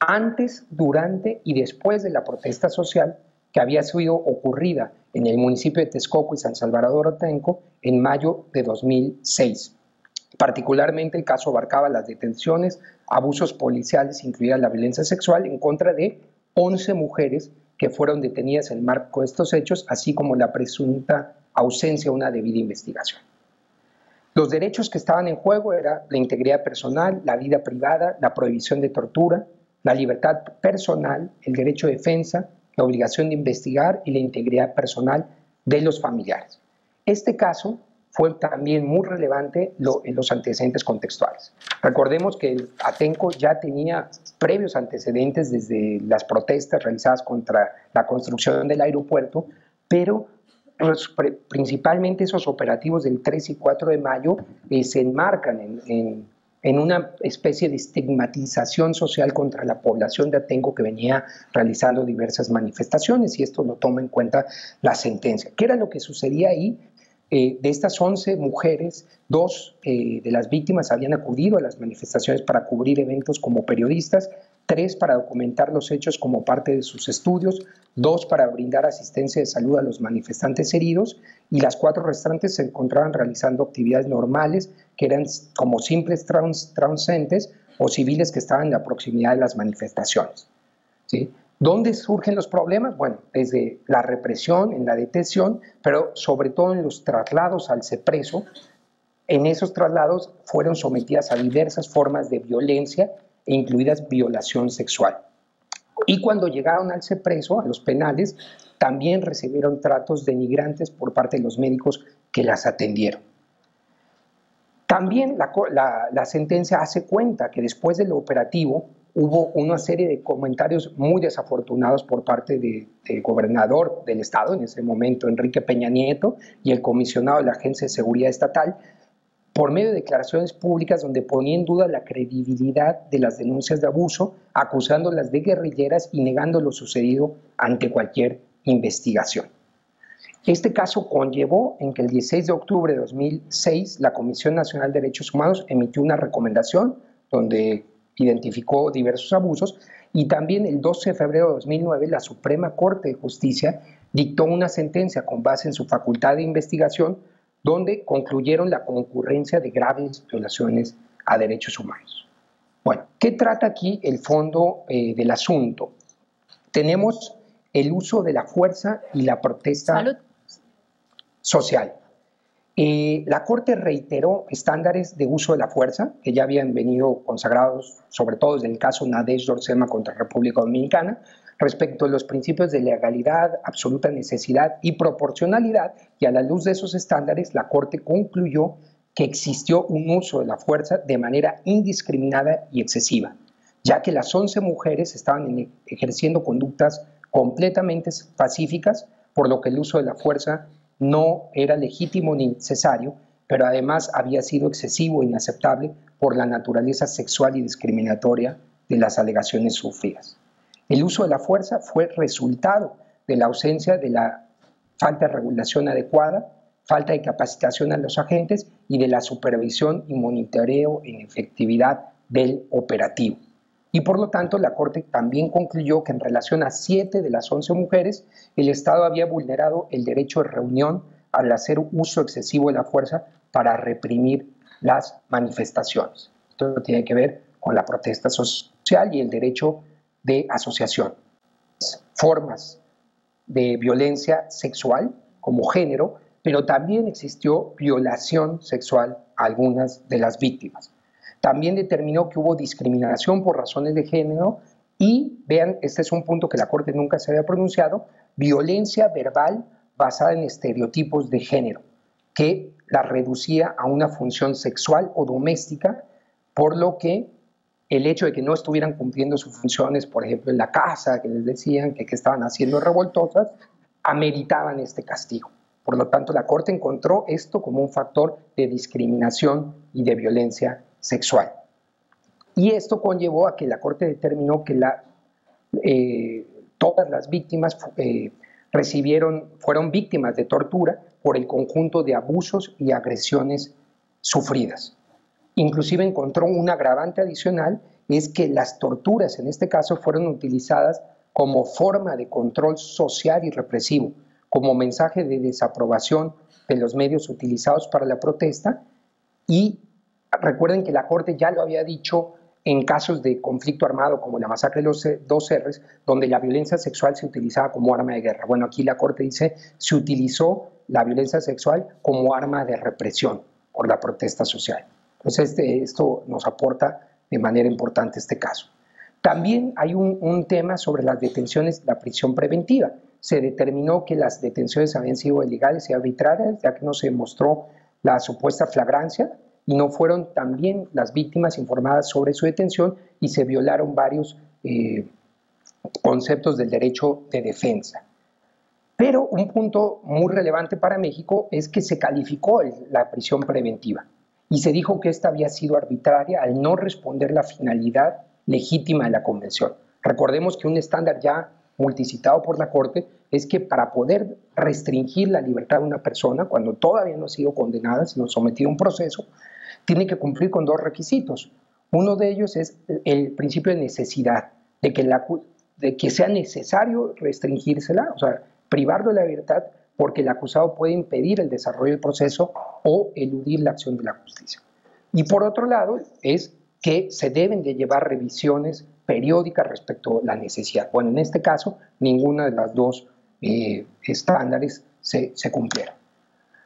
antes, durante y después de la protesta social que había sido ocurrida en el municipio de Texcoco y San Salvador Otenco en mayo de 2006. Particularmente el caso abarcaba las detenciones, abusos policiales, incluida la violencia sexual, en contra de 11 mujeres que fueron detenidas en el marco de estos hechos, así como la presunta ausencia de una debida investigación. Los derechos que estaban en juego eran la integridad personal, la vida privada, la prohibición de tortura, la libertad personal, el derecho de defensa, la obligación de investigar y la integridad personal de los familiares. Este caso fue también muy relevante en los antecedentes contextuales. Recordemos que Atenco ya tenía previos antecedentes desde las protestas realizadas contra la construcción del aeropuerto, pero principalmente esos operativos del 3 y 4 de mayo eh, se enmarcan en en una especie de estigmatización social contra la población de Atenco que venía realizando diversas manifestaciones y esto lo toma en cuenta la sentencia. ¿Qué era lo que sucedía ahí? Eh, de estas 11 mujeres, dos eh, de las víctimas habían acudido a las manifestaciones para cubrir eventos como periodistas, tres para documentar los hechos como parte de sus estudios, dos para brindar asistencia de salud a los manifestantes heridos y las cuatro restantes se encontraban realizando actividades normales que eran como simples transeúntes o civiles que estaban en la proximidad de las manifestaciones. ¿sí? ¿Dónde surgen los problemas? Bueno, desde la represión, en la detención, pero sobre todo en los traslados al CEPRESO. En esos traslados fueron sometidas a diversas formas de violencia, incluidas violación sexual. Y cuando llegaron al CEPRESO, a los penales, también recibieron tratos denigrantes por parte de los médicos que las atendieron. También la, sentencia hace cuenta que después del operativo hubo una serie de comentarios muy desafortunados por parte del gobernador del estado, en ese momento Enrique Peña Nieto, y el comisionado de la Agencia de Seguridad Estatal, por medio de declaraciones públicas donde ponía en duda la credibilidad de las denuncias de abuso, acusándolas de guerrilleras y negando lo sucedido ante cualquier investigación. Este caso conllevó en que el 16 de octubre de 2006 la Comisión Nacional de Derechos Humanos emitió una recomendación donde identificó diversos abusos y también el 12 de febrero de 2009 la Suprema Corte de Justicia dictó una sentencia con base en su facultad de investigación donde concluyeron la concurrencia de graves violaciones a derechos humanos. Bueno, ¿qué trata aquí el fondo eh, del asunto? Tenemos el uso de la fuerza y la protesta Salud social. Eh, la Corte reiteró estándares de uso de la fuerza que ya habían venido consagrados, sobre todo desde el caso Nadesh Dorsema contra República Dominicana, respecto a los principios de legalidad, absoluta necesidad y proporcionalidad, y a la luz de esos estándares, la Corte concluyó que existió un uso de la fuerza de manera indiscriminada y excesiva, ya que las 11 mujeres estaban ejerciendo conductas completamente pacíficas, por lo que el uso de la fuerza no era legítimo ni necesario, pero además había sido excesivo e inaceptable por la naturaleza sexual y discriminatoria de las alegaciones sufridas. El uso de la fuerza fue resultado de la ausencia de la falta de regulación adecuada, falta de capacitación a los agentes y de la supervisión y monitoreo en efectividad del operativo. Y por lo tanto, la Corte también concluyó que en relación a siete de las once mujeres, el Estado había vulnerado el derecho de reunión al hacer uso excesivo de la fuerza para reprimir las manifestaciones. Esto tiene que ver con la protesta social y el derecho de asociación. Formas de violencia sexual como género, pero también existió violación sexual a algunas de las víctimas. También determinó que hubo discriminación por razones de género y, vean, este es un punto que la Corte nunca se había pronunciado, violencia verbal basada en estereotipos de género, que la reducía a una función sexual o doméstica, por lo que el hecho de que no estuvieran cumpliendo sus funciones, por ejemplo, en la casa, que les decían que, estaban haciendo revoltosas, ameritaban este castigo. Por lo tanto, la Corte encontró esto como un factor de discriminación y de violencia sexual. Y esto conllevó a que la Corte determinó que eh, todas las víctimas eh, recibieron, fueron víctimas de tortura por el conjunto de abusos y agresiones sufridas. Inclusive encontró un agravante adicional, es que las torturas en este caso fueron utilizadas como forma de control social y represivo, como mensaje de desaprobación de los medios utilizados para la protesta y recuerden que la Corte ya lo había dicho en casos de conflicto armado como la masacre de los dos R's, donde la violencia sexual se utilizaba como arma de guerra. Bueno, aquí la Corte dice, se utilizó la violencia sexual como arma de represión por la protesta social. Entonces, este, esto nos aporta de manera importante este caso. También hay un, tema sobre las detenciones, la prisión preventiva. Se determinó que las detenciones habían sido ilegales y arbitrarias, ya que no se demostró la supuesta flagrancia y no fueron también las víctimas informadas sobre su detención y se violaron varios eh, conceptos del derecho de defensa. Pero un punto muy relevante para México es que se calificó la prisión preventiva y se dijo que esta había sido arbitraria al no responder la finalidad legítima de la convención. Recordemos que un estándar ya multicitado por la Corte es que para poder restringir la libertad de una persona, cuando todavía no ha sido condenada, sino sometida a un proceso, tiene que cumplir con dos requisitos. Uno de ellos es el principio de necesidad, de que, la, de que sea necesario restringírsela, o sea, privarlo de la libertad porque el acusado puede impedir el desarrollo del proceso o eludir la acción de la justicia. Y por otro lado, es que se deben de llevar revisiones periódicas respecto a la necesidad. Bueno, en este caso, ninguna de las dos eh, estándares se, cumplieron.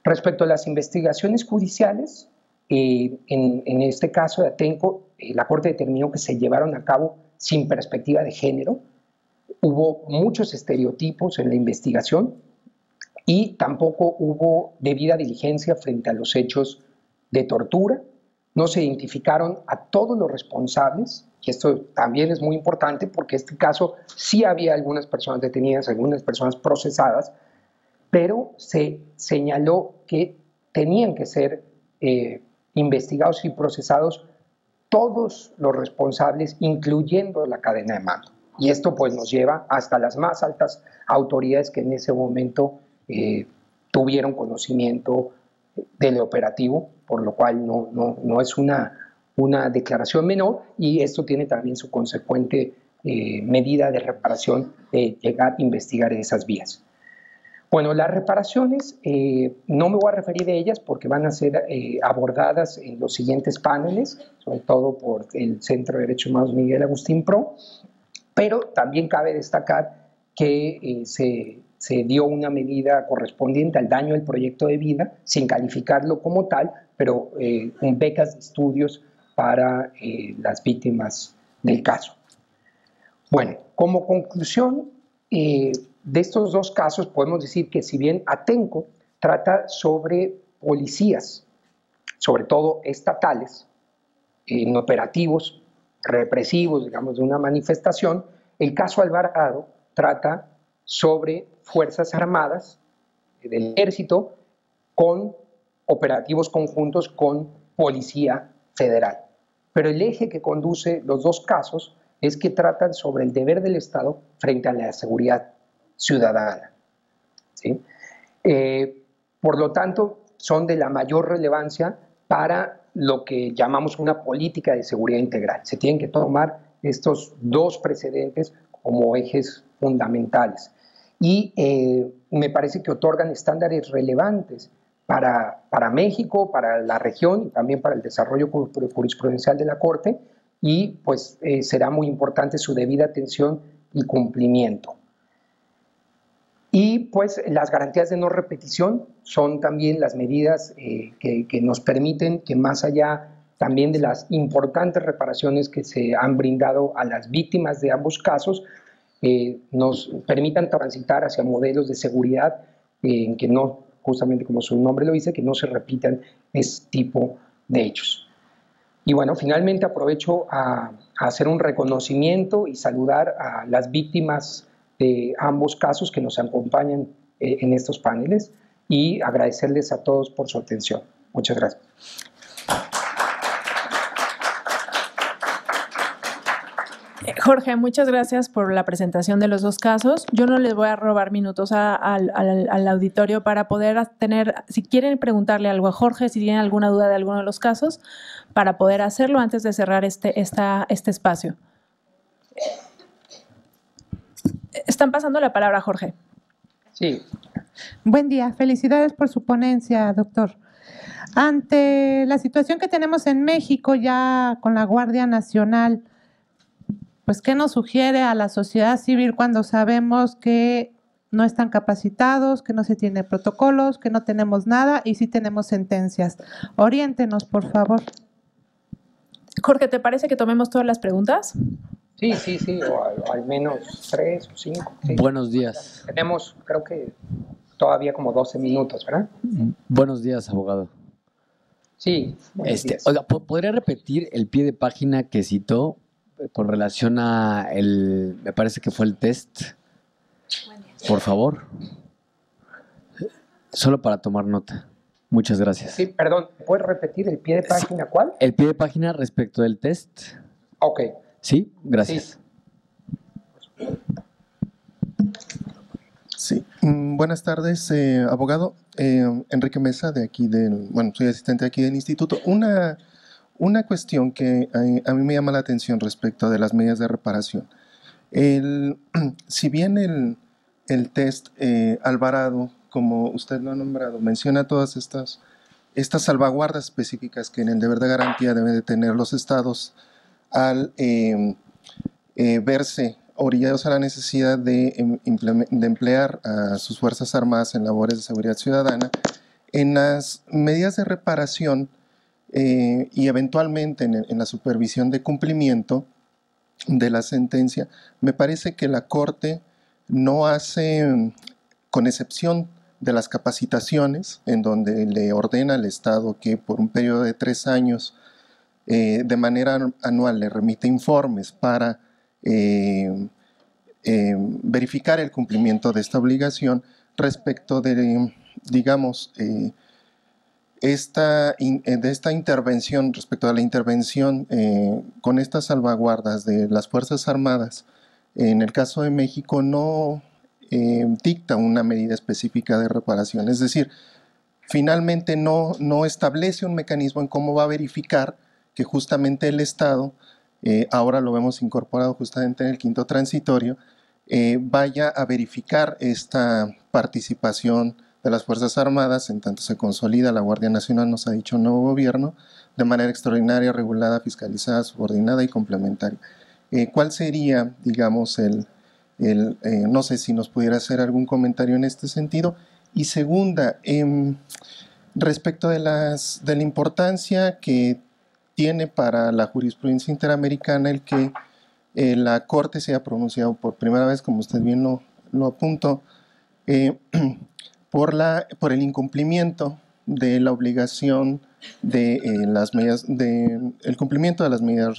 Respecto a las investigaciones judiciales, eh, en, este caso de Atenco, eh, la Corte determinó que se llevaron a cabo sin perspectiva de género. Hubo muchos estereotipos en la investigación y tampoco hubo debida diligencia frente a los hechos de tortura. No se identificaron a todos los responsables, y esto también es muy importante porque en este caso sí había algunas personas detenidas, algunas personas procesadas, pero se señaló que tenían que ser eh, investigados y procesados todos los responsables, incluyendo la cadena de mando. Y esto pues nos lleva hasta las más altas autoridades que en ese momento eh, tuvieron conocimiento del operativo, por lo cual no, no, no es una, una, declaración menor y esto tiene también su consecuente eh, medida de reparación de llegar a investigar esas vías. Bueno, las reparaciones, eh, no me voy a referir a ellas porque van a ser abordadas en los siguientes paneles, sobre todo por el Centro de Derechos Humanos Miguel Agustín Pro, pero también cabe destacar que eh, se, se, dio una medida correspondiente al daño del proyecto de vida, sin calificarlo como tal, pero con becas de estudios para las víctimas del caso. Bueno, como conclusión, de estos dos casos podemos decir que si bien Atenco trata sobre policías, sobre todo estatales, en operativos represivos, digamos, de una manifestación, el caso Alvarado trata sobre fuerzas armadas del ejército con operativos conjuntos con policía federal. Pero el eje que conduce los dos casos es que tratan sobre el deber del Estado frente a la seguridad ciudadana. Eh, Por lo tanto, son de la mayor relevancia para lo que llamamos una política de seguridad integral. Se tienen que tomar estos dos precedentes como ejes fundamentales. Y eh, me parece que otorgan estándares relevantes para, para México, para la región y también para el desarrollo jurisprudencial de la Corte y pues eh, será muy importante su debida atención y cumplimiento. Y pues las garantías de no repetición son también las medidas eh, que, que, nos permiten que más allá también de las importantes reparaciones que se han brindado a las víctimas de ambos casos, eh, nos permitan transitar hacia modelos de seguridad en que no, justamente como su nombre lo dice, que no se repitan este tipo de hechos. Y bueno, finalmente aprovecho a hacer un reconocimiento y saludar a las víctimas de ambos casos que nos acompañan eh, en estos paneles y agradecerles a todos por su atención. Muchas gracias. Jorge, muchas gracias por la presentación de los dos casos. Yo no les voy a robar minutos al, auditorio para poder tener, si quieren preguntarle algo a Jorge, si tienen alguna duda de alguno de los casos, para poder hacerlo antes de cerrar este, esta, este espacio. Están pasando la palabra, Jorge. Sí. Buen día. Felicidades por su ponencia, doctor. Ante la situación que tenemos en México ya con la Guardia Nacional, pues, ¿qué nos sugiere a la sociedad civil cuando sabemos que no están capacitados, que no se tiene protocolos, que no tenemos nada y sí tenemos sentencias? Oriéntenos, por favor. Jorge, ¿te parece que tomemos todas las preguntas? Sí, sí, sí, o al, menos tres o cinco. Buenos días. Tenemos, creo que todavía como 12 minutos, ¿verdad? Buenos días, abogado. Sí. Este, oiga, ¿podría repetir el pie de página que citó con relación a el, me parece que fue el test? Por favor. Solo para tomar nota. Muchas gracias. Sí, perdón, ¿puedes repetir el pie de página cuál? El pie de página respecto del test. Ok. Sí, gracias. Sí, mm, buenas tardes, eh, abogado. Eh, Enrique Mesa, de aquí del, bueno, soy asistente aquí del instituto. Una, una cuestión que a, mí me llama la atención respecto de las medidas de reparación. Si bien el, el test eh, Alvarado, como usted lo ha nombrado, menciona todas estas, estas salvaguardas específicas que en el deber de garantía deben de tener los estados al eh, verse orillados a la necesidad de, em, de, emplear a sus Fuerzas Armadas en labores de seguridad ciudadana, en las medidas de reparación eh, y eventualmente en, la supervisión de cumplimiento de la sentencia, me parece que la Corte no hace, con excepción de las capacitaciones, en donde le ordena al Estado que por un periodo de tres años eh, de manera anual le remite informes para eh, verificar el cumplimiento de esta obligación respecto de, digamos, esta, de esta intervención, respecto a la intervención con estas salvaguardas de las Fuerzas Armadas, en el caso de México no dicta una medida específica de reparación, es decir, finalmente no, no establece un mecanismo en cómo va a verificar que justamente el Estado, eh, ahora lo vemos incorporado justamente en el quinto transitorio, eh, vaya a verificar esta participación de las Fuerzas Armadas, en tanto se consolida la Guardia Nacional, nos ha dicho nuevo gobierno, de manera extraordinaria, regulada, fiscalizada, subordinada y complementaria. Eh, ¿Cuál sería, digamos, el, el no sé si nos pudiera hacer algún comentario en este sentido? Y segunda, em, respecto de, las, de la importancia que tiene para la jurisprudencia interamericana el que eh, la Corte se haya pronunciado por primera vez, como usted bien lo, lo apuntó, eh, por, la, por el incumplimiento de la obligación de eh, las medidas, de, el cumplimiento de las medidas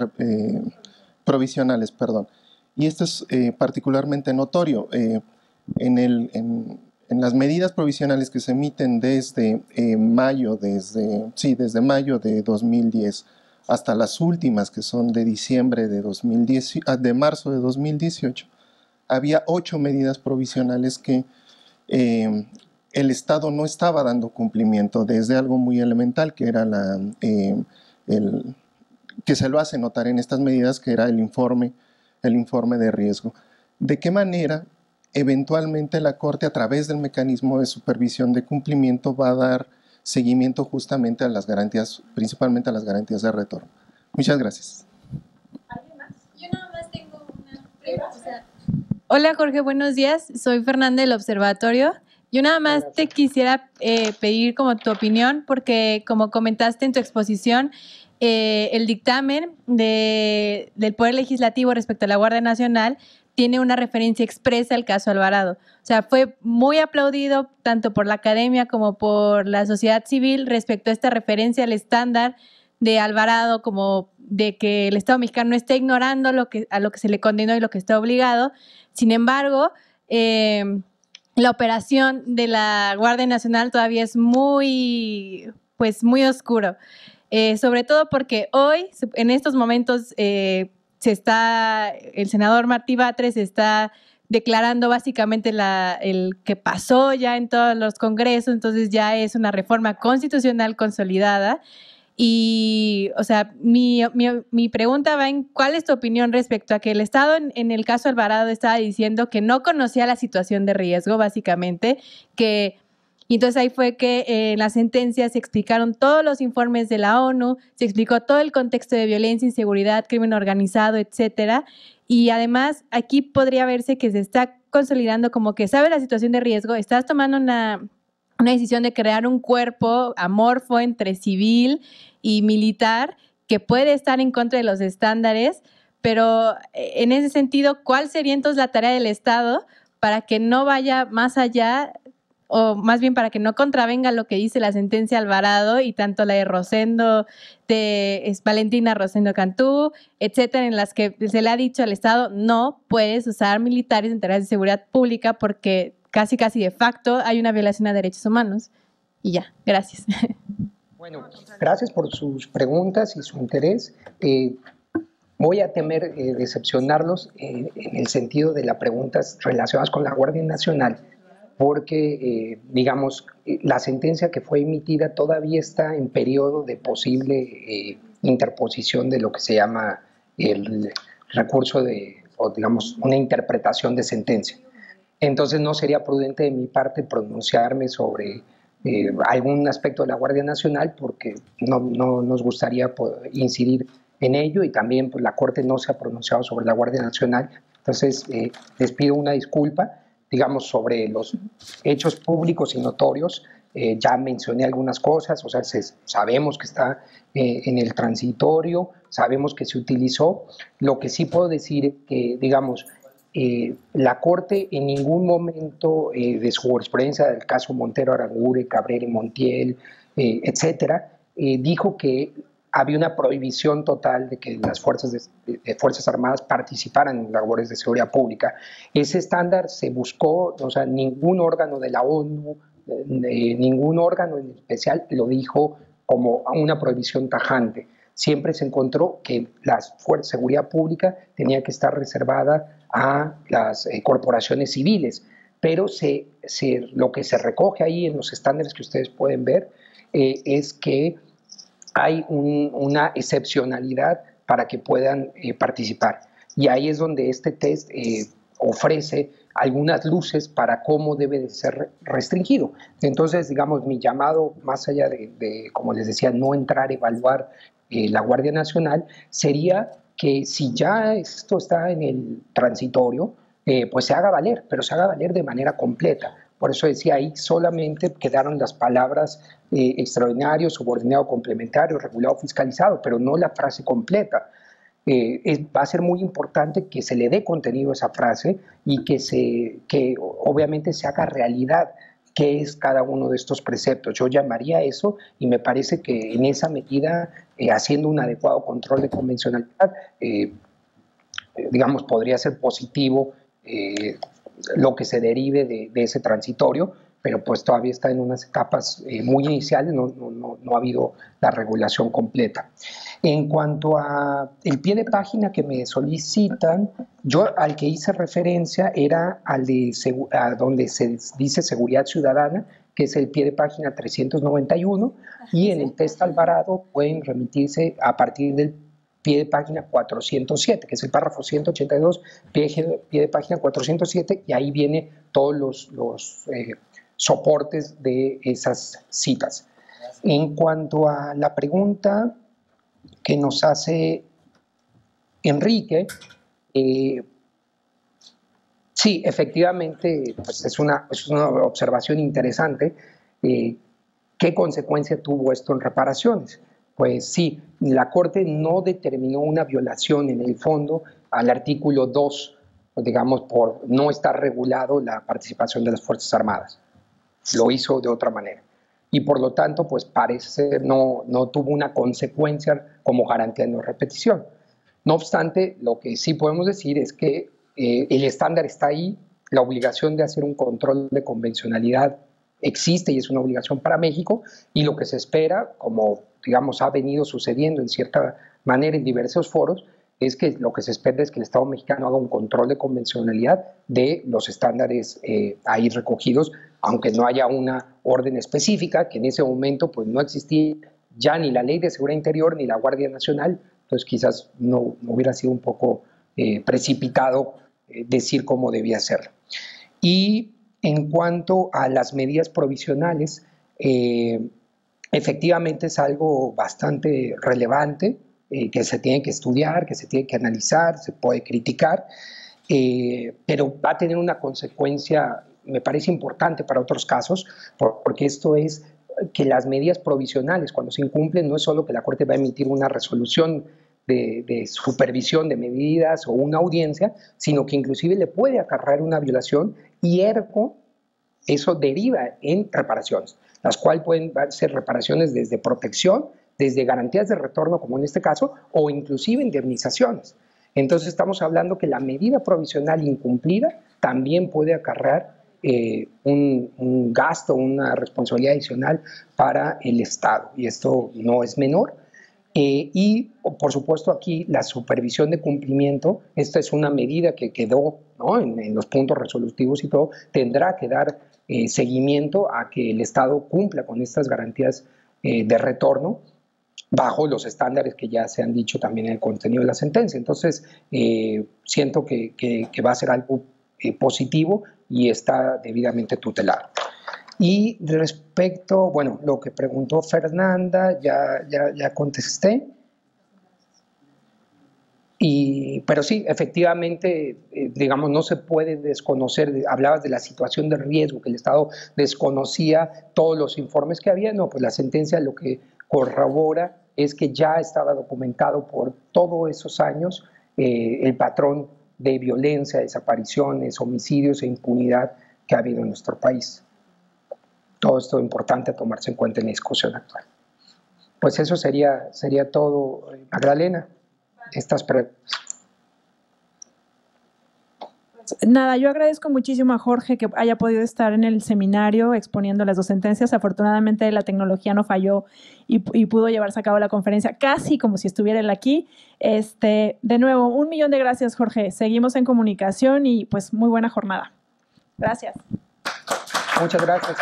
provisionales, perdón. Y esto es particularmente notorio. en, el, en, las medidas provisionales que se emiten desde mayo, desde, sí, desde mayo de 2010 hasta las últimas que son de diciembre de, 2010, ah, de marzo de 2018, había ocho medidas provisionales que eh, el Estado no estaba dando cumplimiento desde algo muy elemental, que era la, eh, el, que se lo hace notar en estas medidas, que era el informe, el informe de riesgo. ¿De qué manera eventualmente la Corte, a través del mecanismo de supervisión de cumplimiento, va a dar seguimiento justamente a las garantías, principalmente a las garantías de retorno? Muchas gracias. Yo nada más tengo una pregunta. Hola Jorge, buenos días. Soy Fernanda del Observatorio. Yo nada más te quisiera eh, pedir como tu opinión, porque como comentaste en tu exposición, eh, el dictamen del Poder Legislativo respecto a la Guardia Nacional tiene una referencia expresa al caso Alvarado. O sea, fue muy aplaudido tanto por la academia como por la sociedad civil respecto a esta referencia al estándar de Alvarado como de que el Estado mexicano no está ignorando lo que, a lo que se le condenó y lo que está obligado. Sin embargo, eh, la operación de la Guardia Nacional todavía es muy, pues muy oscuro. Eh, sobre todo porque hoy, en estos momentos, eh, se está, el senador Martí Batres está declarando básicamente la, el que pasó ya en todos los congresos, entonces ya es una reforma constitucional consolidada. Y, o sea, mi, mi, pregunta va en cuál es tu opinión respecto a que el Estado en, en, el caso Alvarado estaba diciendo que no conocía la situación de riesgo, básicamente, que entonces ahí fue que eh, en la sentencia se explicaron todos los informes de la ONU, se explicó todo el contexto de violencia, inseguridad, crimen organizado, etcétera. Y además aquí podría verse que se está consolidando como que sabe la situación de riesgo, estás tomando una, una decisión de crear un cuerpo amorfo entre civil y militar que puede estar en contra de los estándares, pero eh, en ese sentido, ¿cuál sería entonces la tarea del Estado para que no vaya más allá o más bien para que no contravenga lo que dice la sentencia Alvarado y tanto la de Rosendo, de Valentina Rosendo Cantú, etcétera, en las que se le ha dicho al Estado no puedes usar militares en tareas de seguridad pública porque casi casi de facto hay una violación a derechos humanos. Y ya, gracias. Bueno, gracias por sus preguntas y su interés. Eh, voy a temer eh, decepcionarlos eh, en el sentido de las preguntas relacionadas con la Guardia Nacional porque, eh, digamos, la sentencia que fue emitida todavía está en periodo de posible eh, interposición de lo que se llama el recurso de, o digamos, una interpretación de sentencia. Entonces no sería prudente de mi parte pronunciarme sobre eh, algún aspecto de la Guardia Nacional porque no, no nos gustaría incidir en ello y también pues, la Corte no se ha pronunciado sobre la Guardia Nacional. Entonces les pido una disculpa digamos, sobre los hechos públicos y notorios, eh, ya mencioné algunas cosas, o sea, sabemos que está eh, en el transitorio, sabemos que se utilizó. Lo que sí puedo decir que, digamos, eh, la Corte en ningún momento de su jurisprudencia del caso Montero Arangure, Cabrera y Montiel, etcétera, dijo que había una prohibición total de que las fuerzas, de, fuerzas Armadas participaran en labores de seguridad pública. Ese estándar se buscó, o sea, ningún órgano de la ONU, ningún órgano en especial lo dijo como una prohibición tajante. Siempre se encontró que la seguridad pública tenía que estar reservada a las eh, corporaciones civiles, pero se, lo que se recoge ahí en los estándares que ustedes pueden ver eh, es que hay una excepcionalidad para que puedan eh, participar. Y ahí es donde este test ofrece algunas luces para cómo debe de ser restringido. Entonces, digamos, mi llamado, más allá de, como les decía, no entrar a evaluar eh, la Guardia Nacional, sería que si ya esto está en el transitorio, pues se haga valer, pero se haga valer de manera completa. Por eso decía ahí solamente quedaron las palabras eh, extraordinario, subordinado, complementario, regulado, fiscalizado, pero no la frase completa. Eh, va a ser muy importante que se le dé contenido a esa frase y que, se, que obviamente se haga realidad qué es cada uno de estos preceptos. Yo llamaría eso y me parece que en esa medida, eh, haciendo un adecuado control de convencionalidad, digamos, podría ser positivo lo que se derive de, ese transitorio, pero pues todavía está en unas etapas eh, muy iniciales, no, ha habido la regulación completa. En cuanto a el pie de página que me solicitan, yo al que hice referencia era al de donde se dice seguridad ciudadana, que es el pie de página 391, y en el test Alvarado pueden remitirse a partir del pie de página 407, que es el párrafo 182, pie, pie de página 407, y ahí viene todos los, los eh, soportes de esas citas. En cuanto a la pregunta que nos hace Enrique, eh, sí, efectivamente, pues es, una, es una observación interesante. Eh, ¿Qué consecuencia tuvo esto en reparaciones? Pues sí, la Corte no determinó una violación en el fondo al artículo 2, digamos, por no estar regulado la participación de las Fuerzas Armadas. Lo hizo de otra manera. Y por lo tanto, pues parece no, no tuvo una consecuencia como garantía de no repetición. No obstante, lo que sí podemos decir es que eh, el estándar está ahí, la obligación de hacer un control de convencionalidad existe y es una obligación para México y lo que se espera, como digamos ha venido sucediendo en cierta manera en diversos foros, es que lo que se espera es que el Estado mexicano haga un control de convencionalidad de los estándares eh, ahí recogidos, aunque no haya una orden específica, que en ese momento pues no existía ya ni la Ley de Seguridad Interior ni la Guardia Nacional, entonces quizás no, hubiera sido un poco eh, precipitado decir cómo debía ser. Y en cuanto a las medidas provisionales, eh, efectivamente es algo bastante relevante que se tiene que estudiar, que se tiene que analizar, se puede criticar, pero va a tener una consecuencia, me parece importante para otros casos, porque esto es que las medidas provisionales, cuando se incumplen, no es solo que la Corte va a emitir una resolución de, supervisión de medidas o una audiencia, sino que inclusive le puede acarrear una violación y ERCO, eso deriva en reparaciones, las cuales pueden ser reparaciones desde protección, desde garantías de retorno, como en este caso, o inclusive indemnizaciones. Entonces estamos hablando que la medida provisional incumplida también puede acarrear eh, un, gasto, una responsabilidad adicional para el Estado. Y esto no es menor. Eh, y, por supuesto, aquí la supervisión de cumplimiento, esta es una medida que quedó en, los puntos resolutivos y todo, tendrá que dar eh, seguimiento a que el Estado cumpla con estas garantías de retorno bajo los estándares que ya se han dicho también en el contenido de la sentencia. Entonces, siento que, que, va a ser algo positivo y está debidamente tutelado. Y respecto, bueno, lo que preguntó Fernanda, ya, ya, ya contesté. Y, pero sí, efectivamente, eh, digamos, no se puede desconocer, hablabas de la situación de riesgo, que el Estado desconocía todos los informes que había, no, pues la sentencia lo que corrobora es que ya estaba documentado por todos esos años eh, el patrón de violencia, desapariciones, homicidios e impunidad que ha habido en nuestro país. Todo esto es importante a tomarse en cuenta en la discusión actual. Pues eso sería, sería todo, Magdalena. Estas preguntas. Nada, yo agradezco muchísimo a Jorge que haya podido estar en el seminario exponiendo las dos sentencias. Afortunadamente la tecnología no falló y, pudo llevarse a cabo la conferencia casi como si estuviera él aquí. Este, de nuevo, un millón de gracias, Jorge. Seguimos en comunicación y pues muy buena jornada. Gracias. Muchas gracias.